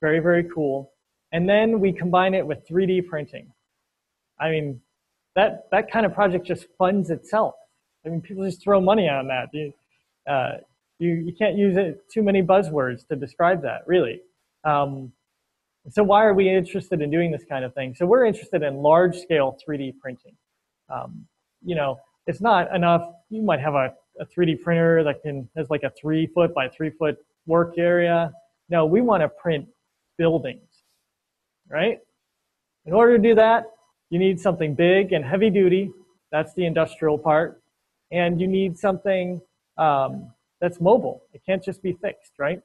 Very, very cool. And then we combine it with 3D printing. I mean, that, that kind of project just funds itself. I mean, people just throw money on that. You, uh, you, you can't use it, too many buzzwords to describe that, really. Um, so why are we interested in doing this kind of thing? So we're interested in large scale 3D printing. Um, you know, it's not enough. You might have a, a 3D printer that can has like a three foot by three foot work area. No, we want to print buildings, right? In order to do that, you need something big and heavy duty. That's the industrial part. And you need something um, that's mobile. It can't just be fixed, right?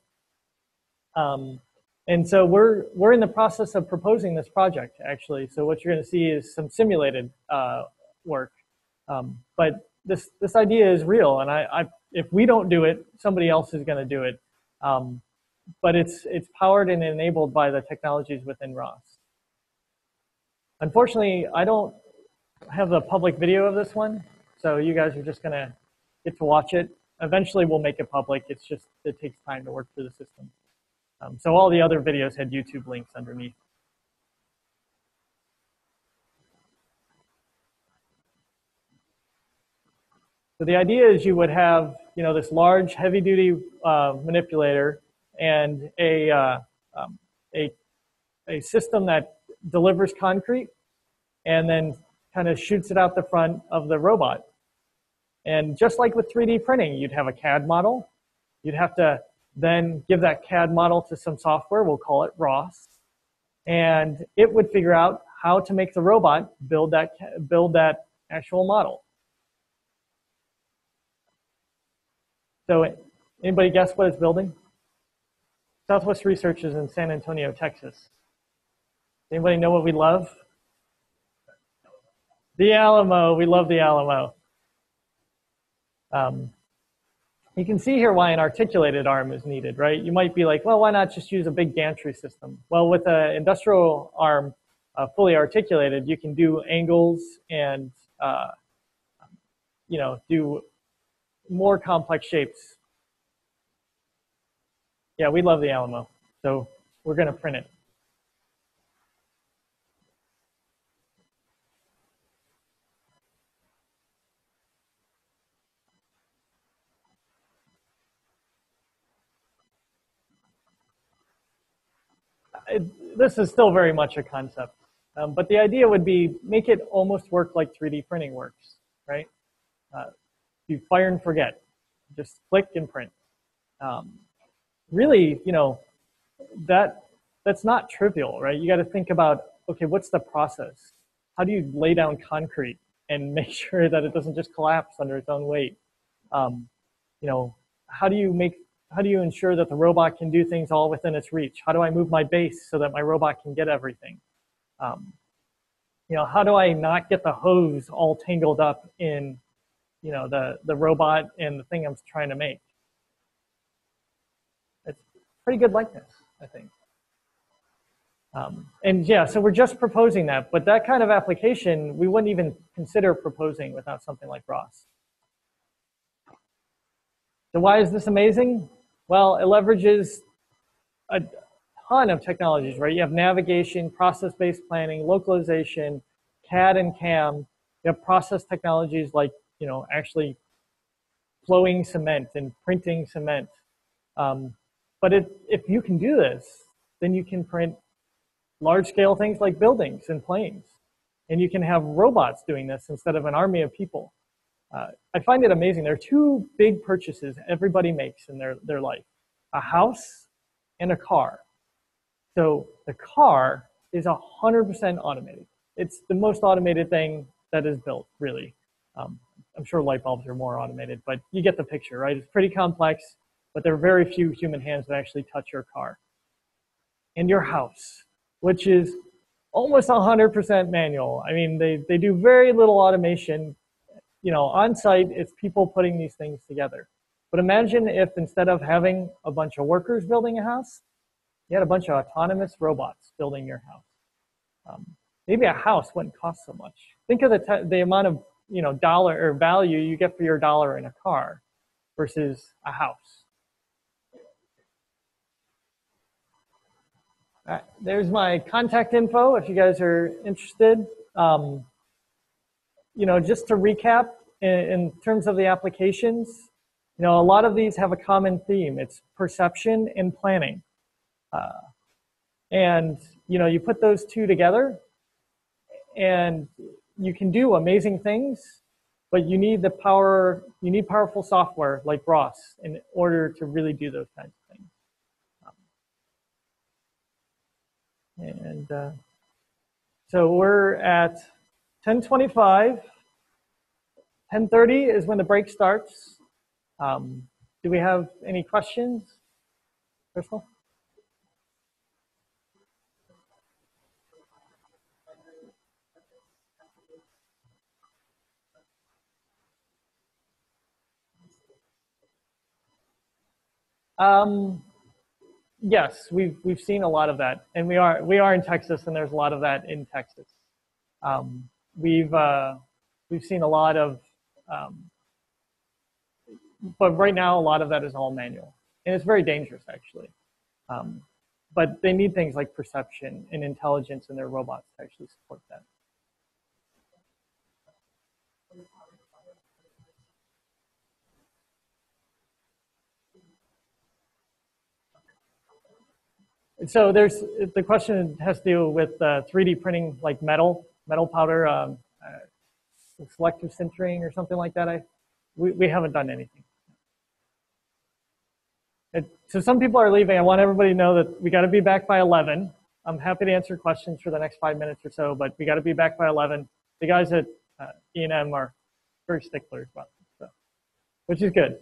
Um, and so we're we're in the process of proposing this project actually. So what you're going to see is some simulated uh, work, um, but this this idea is real, and I, I, if we don't do it, somebody else is going to do it. Um, but it's it's powered and enabled by the technologies within ROS. Unfortunately, I don't have the public video of this one, so you guys are just going to get to watch it. Eventually, we'll make it public. It's just it takes time to work through the system. Um, so all the other videos had YouTube links underneath. So the idea is you would have, you know, this large heavy-duty uh, manipulator and a, uh, um, a, a system that delivers concrete and then kind of shoots it out the front of the robot. And just like with 3D printing, you'd have a CAD model. You'd have to then give that CAD model to some software, we'll call it ROS, and it would figure out how to make the robot build that, build that actual model. So anybody guess what it's building? Southwest Research is in San Antonio, Texas. Anybody know what we love? The Alamo. We love the Alamo. Um, you can see here why an articulated arm is needed, right? You might be like, well, why not just use a big gantry system? Well, with an industrial arm uh, fully articulated, you can do angles and, uh, you know, do more complex shapes. Yeah, we love the Alamo, so we're going to print it. it, this is still very much a concept. Um, but the idea would be make it almost work like 3D printing works, right? Uh, you fire and forget, just click and print. Um, really, you know, that that's not trivial, right? You got to think about okay, what's the process? How do you lay down concrete and <laughs> make sure that it doesn't just collapse under its own weight? Um, you know, how do you make how do you ensure that the robot can do things all within its reach? How do I move my base so that my robot can get everything? Um, you know, how do I not get the hose all tangled up in, you know, the, the robot and the thing I'm trying to make? It's pretty good likeness, I think. Um, and yeah, so we're just proposing that, but that kind of application, we wouldn't even consider proposing without something like ROS. So why is this amazing? Well, it leverages a ton of technologies, right? You have navigation, process-based planning, localization, CAD and CAM. You have process technologies like, you know, actually flowing cement and printing cement. Um, but it, if you can do this, then you can print large-scale things like buildings and planes. And you can have robots doing this instead of an army of people. Uh, I find it amazing. There are two big purchases everybody makes in their, their life, a house and a car. So the car is 100% automated. It's the most automated thing that is built, really. Um, I'm sure light bulbs are more automated, but you get the picture, right? It's pretty complex, but there are very few human hands that actually touch your car. And your house, which is almost 100% manual. I mean, they, they do very little automation you know, on site, it's people putting these things together. But imagine if instead of having a bunch of workers building a house, you had a bunch of autonomous robots building your house. Um, maybe a house wouldn't cost so much. Think of the, the amount of you know dollar or value you get for your dollar in a car versus a house. there's my contact info if you guys are interested. Um, you know, just to recap in, in terms of the applications, you know, a lot of these have a common theme. It's perception and planning. Uh, and, you know, you put those two together and you can do amazing things, but you need the power, you need powerful software like ROS in order to really do those kinds of things. Um, and uh, so we're at 1025. 1030 is when the break starts. Um, do we have any questions? Crystal? Um, yes, we've we've seen a lot of that, and we are we are in Texas, and there's a lot of that in Texas. Um, we've uh, we've seen a lot of, um, but right now a lot of that is all manual, and it's very dangerous actually. Um, but they need things like perception and intelligence in their robots to actually support that. so there's the question has to do with uh, 3D printing, like metal, metal powder, um, uh, selective sintering or something like that. I we, we haven't done anything. It, so some people are leaving. I want everybody to know that we got to be back by 11. I'm happy to answer questions for the next five minutes or so, but we got to be back by 11. The guys at uh, E&M are very sticklers about this, so, which is good.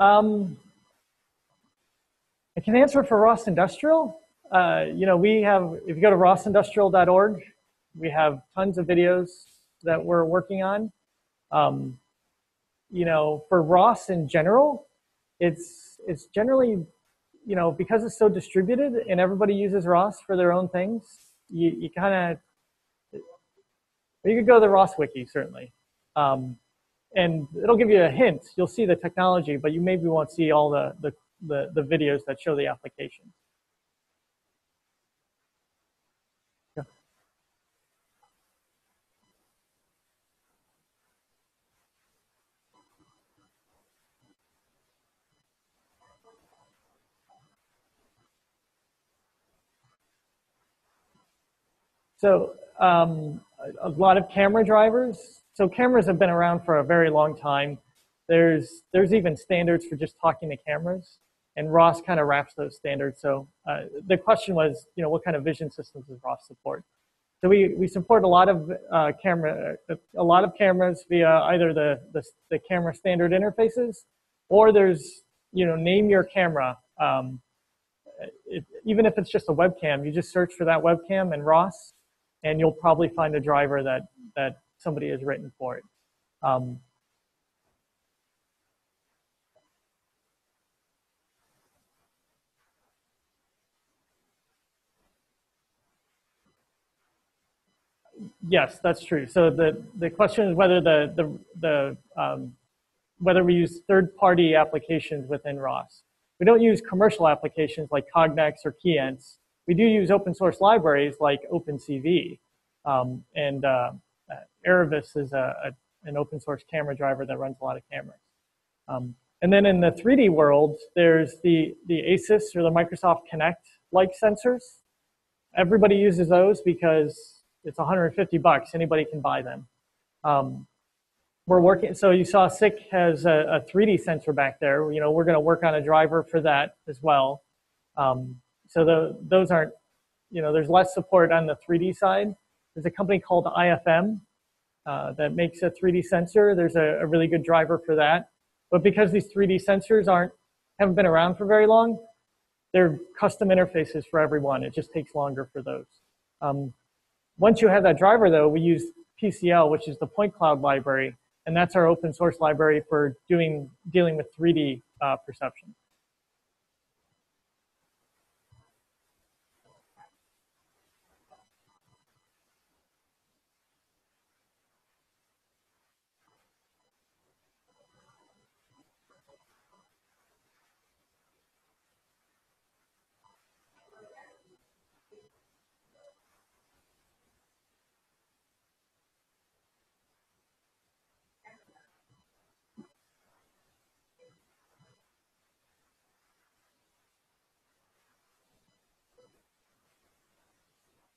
Um, I can answer for ROS Industrial. Uh, you know, we have, if you go to rosindustrial.org, we have tons of videos that we're working on. Um, you know, for ROS in general, it's it's generally, you know, because it's so distributed and everybody uses ROS for their own things. You you kind of you could go to the ROS wiki certainly. Um, and it'll give you a hint. You'll see the technology, but you maybe won't see all the, the, the, the videos that show the application. Yeah. So um, a lot of camera drivers so cameras have been around for a very long time. There's, there's even standards for just talking to cameras, and ROS kind of wraps those standards. So uh, the question was, you know, what kind of vision systems does ROS support? So we, we support a lot of uh, camera, a lot of cameras via either the, the, the, camera standard interfaces, or there's, you know, name your camera. Um, it, even if it's just a webcam, you just search for that webcam in ROS, and you'll probably find a driver that, that somebody has written for it. Um, yes, that's true. So the, the question is whether the, the, the um, whether we use third-party applications within ROS. We don't use commercial applications like Cognex or Keyence. We do use open source libraries like OpenCV. Um, and uh, Aravis is a, a, an open source camera driver that runs a lot of cameras. Um, and then in the 3D world, there's the, the ASUS or the Microsoft Kinect-like sensors. Everybody uses those because it's 150 bucks. Anybody can buy them. Um, we're working, so you saw SICK has a, a, 3D sensor back there. You know, we're going to work on a driver for that as well. Um, so the, those aren't, you know, there's less support on the 3D side. There's a company called IFM uh, that makes a 3D sensor. There's a, a, really good driver for that. But because these 3D sensors aren't haven't been around for very long, they're custom interfaces for everyone. It just takes longer for those. Um, once you have that driver, though, we use PCL, which is the point cloud library, and that's our open source library for doing dealing with 3D uh, perception.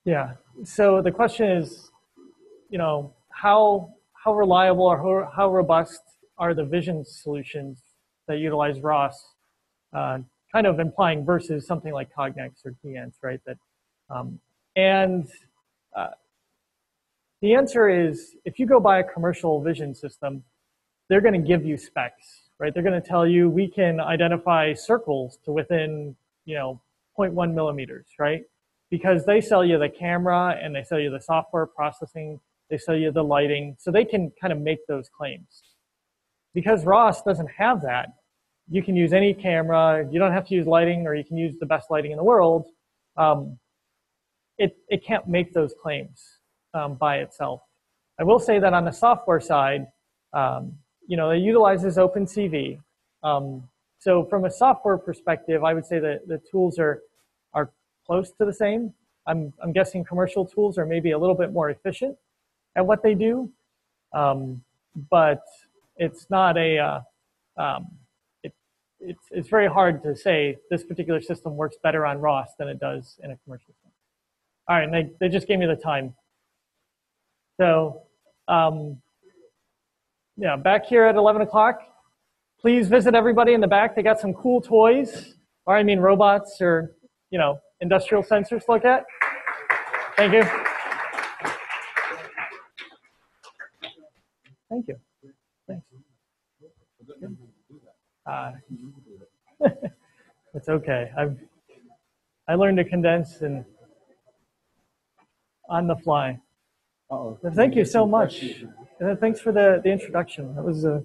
Yeah. So the question is, you know, how how reliable or how, how robust are the vision solutions that utilize ROS? Uh, kind of implying versus something like Cognex or Keyence, right? That um, and uh, the answer is if you go buy a commercial vision system, they're going to give you specs, right? They're going to tell you we can identify circles to within, you know, 0.1 millimeters, right? Because they sell you the camera and they sell you the software processing, they sell you the lighting, so they can kind of make those claims. Because ROS doesn't have that, you can use any camera, you don't have to use lighting or you can use the best lighting in the world. Um, it, it can't make those claims um, by itself. I will say that on the software side, um, you know, it utilizes OpenCV. Um, so from a software perspective, I would say that the tools are, are close to the same. I'm, I'm guessing commercial tools are maybe a little bit more efficient at what they do, um, but it's not a, uh, um, it, it's, it's very hard to say this particular system works better on ROS than it does in a commercial system. All right, and they, they just gave me the time. So, um, yeah, back here at 11 o'clock, please visit everybody in the back. They got some cool toys, or I mean robots or, you know, industrial sensors look at. Thank you. Thank you. Thanks. Uh, <laughs> it's okay. I've I learned to condense and on the fly.
Uh-oh.
Thank you so much. Uh, Thanks for the, the introduction. That was uh,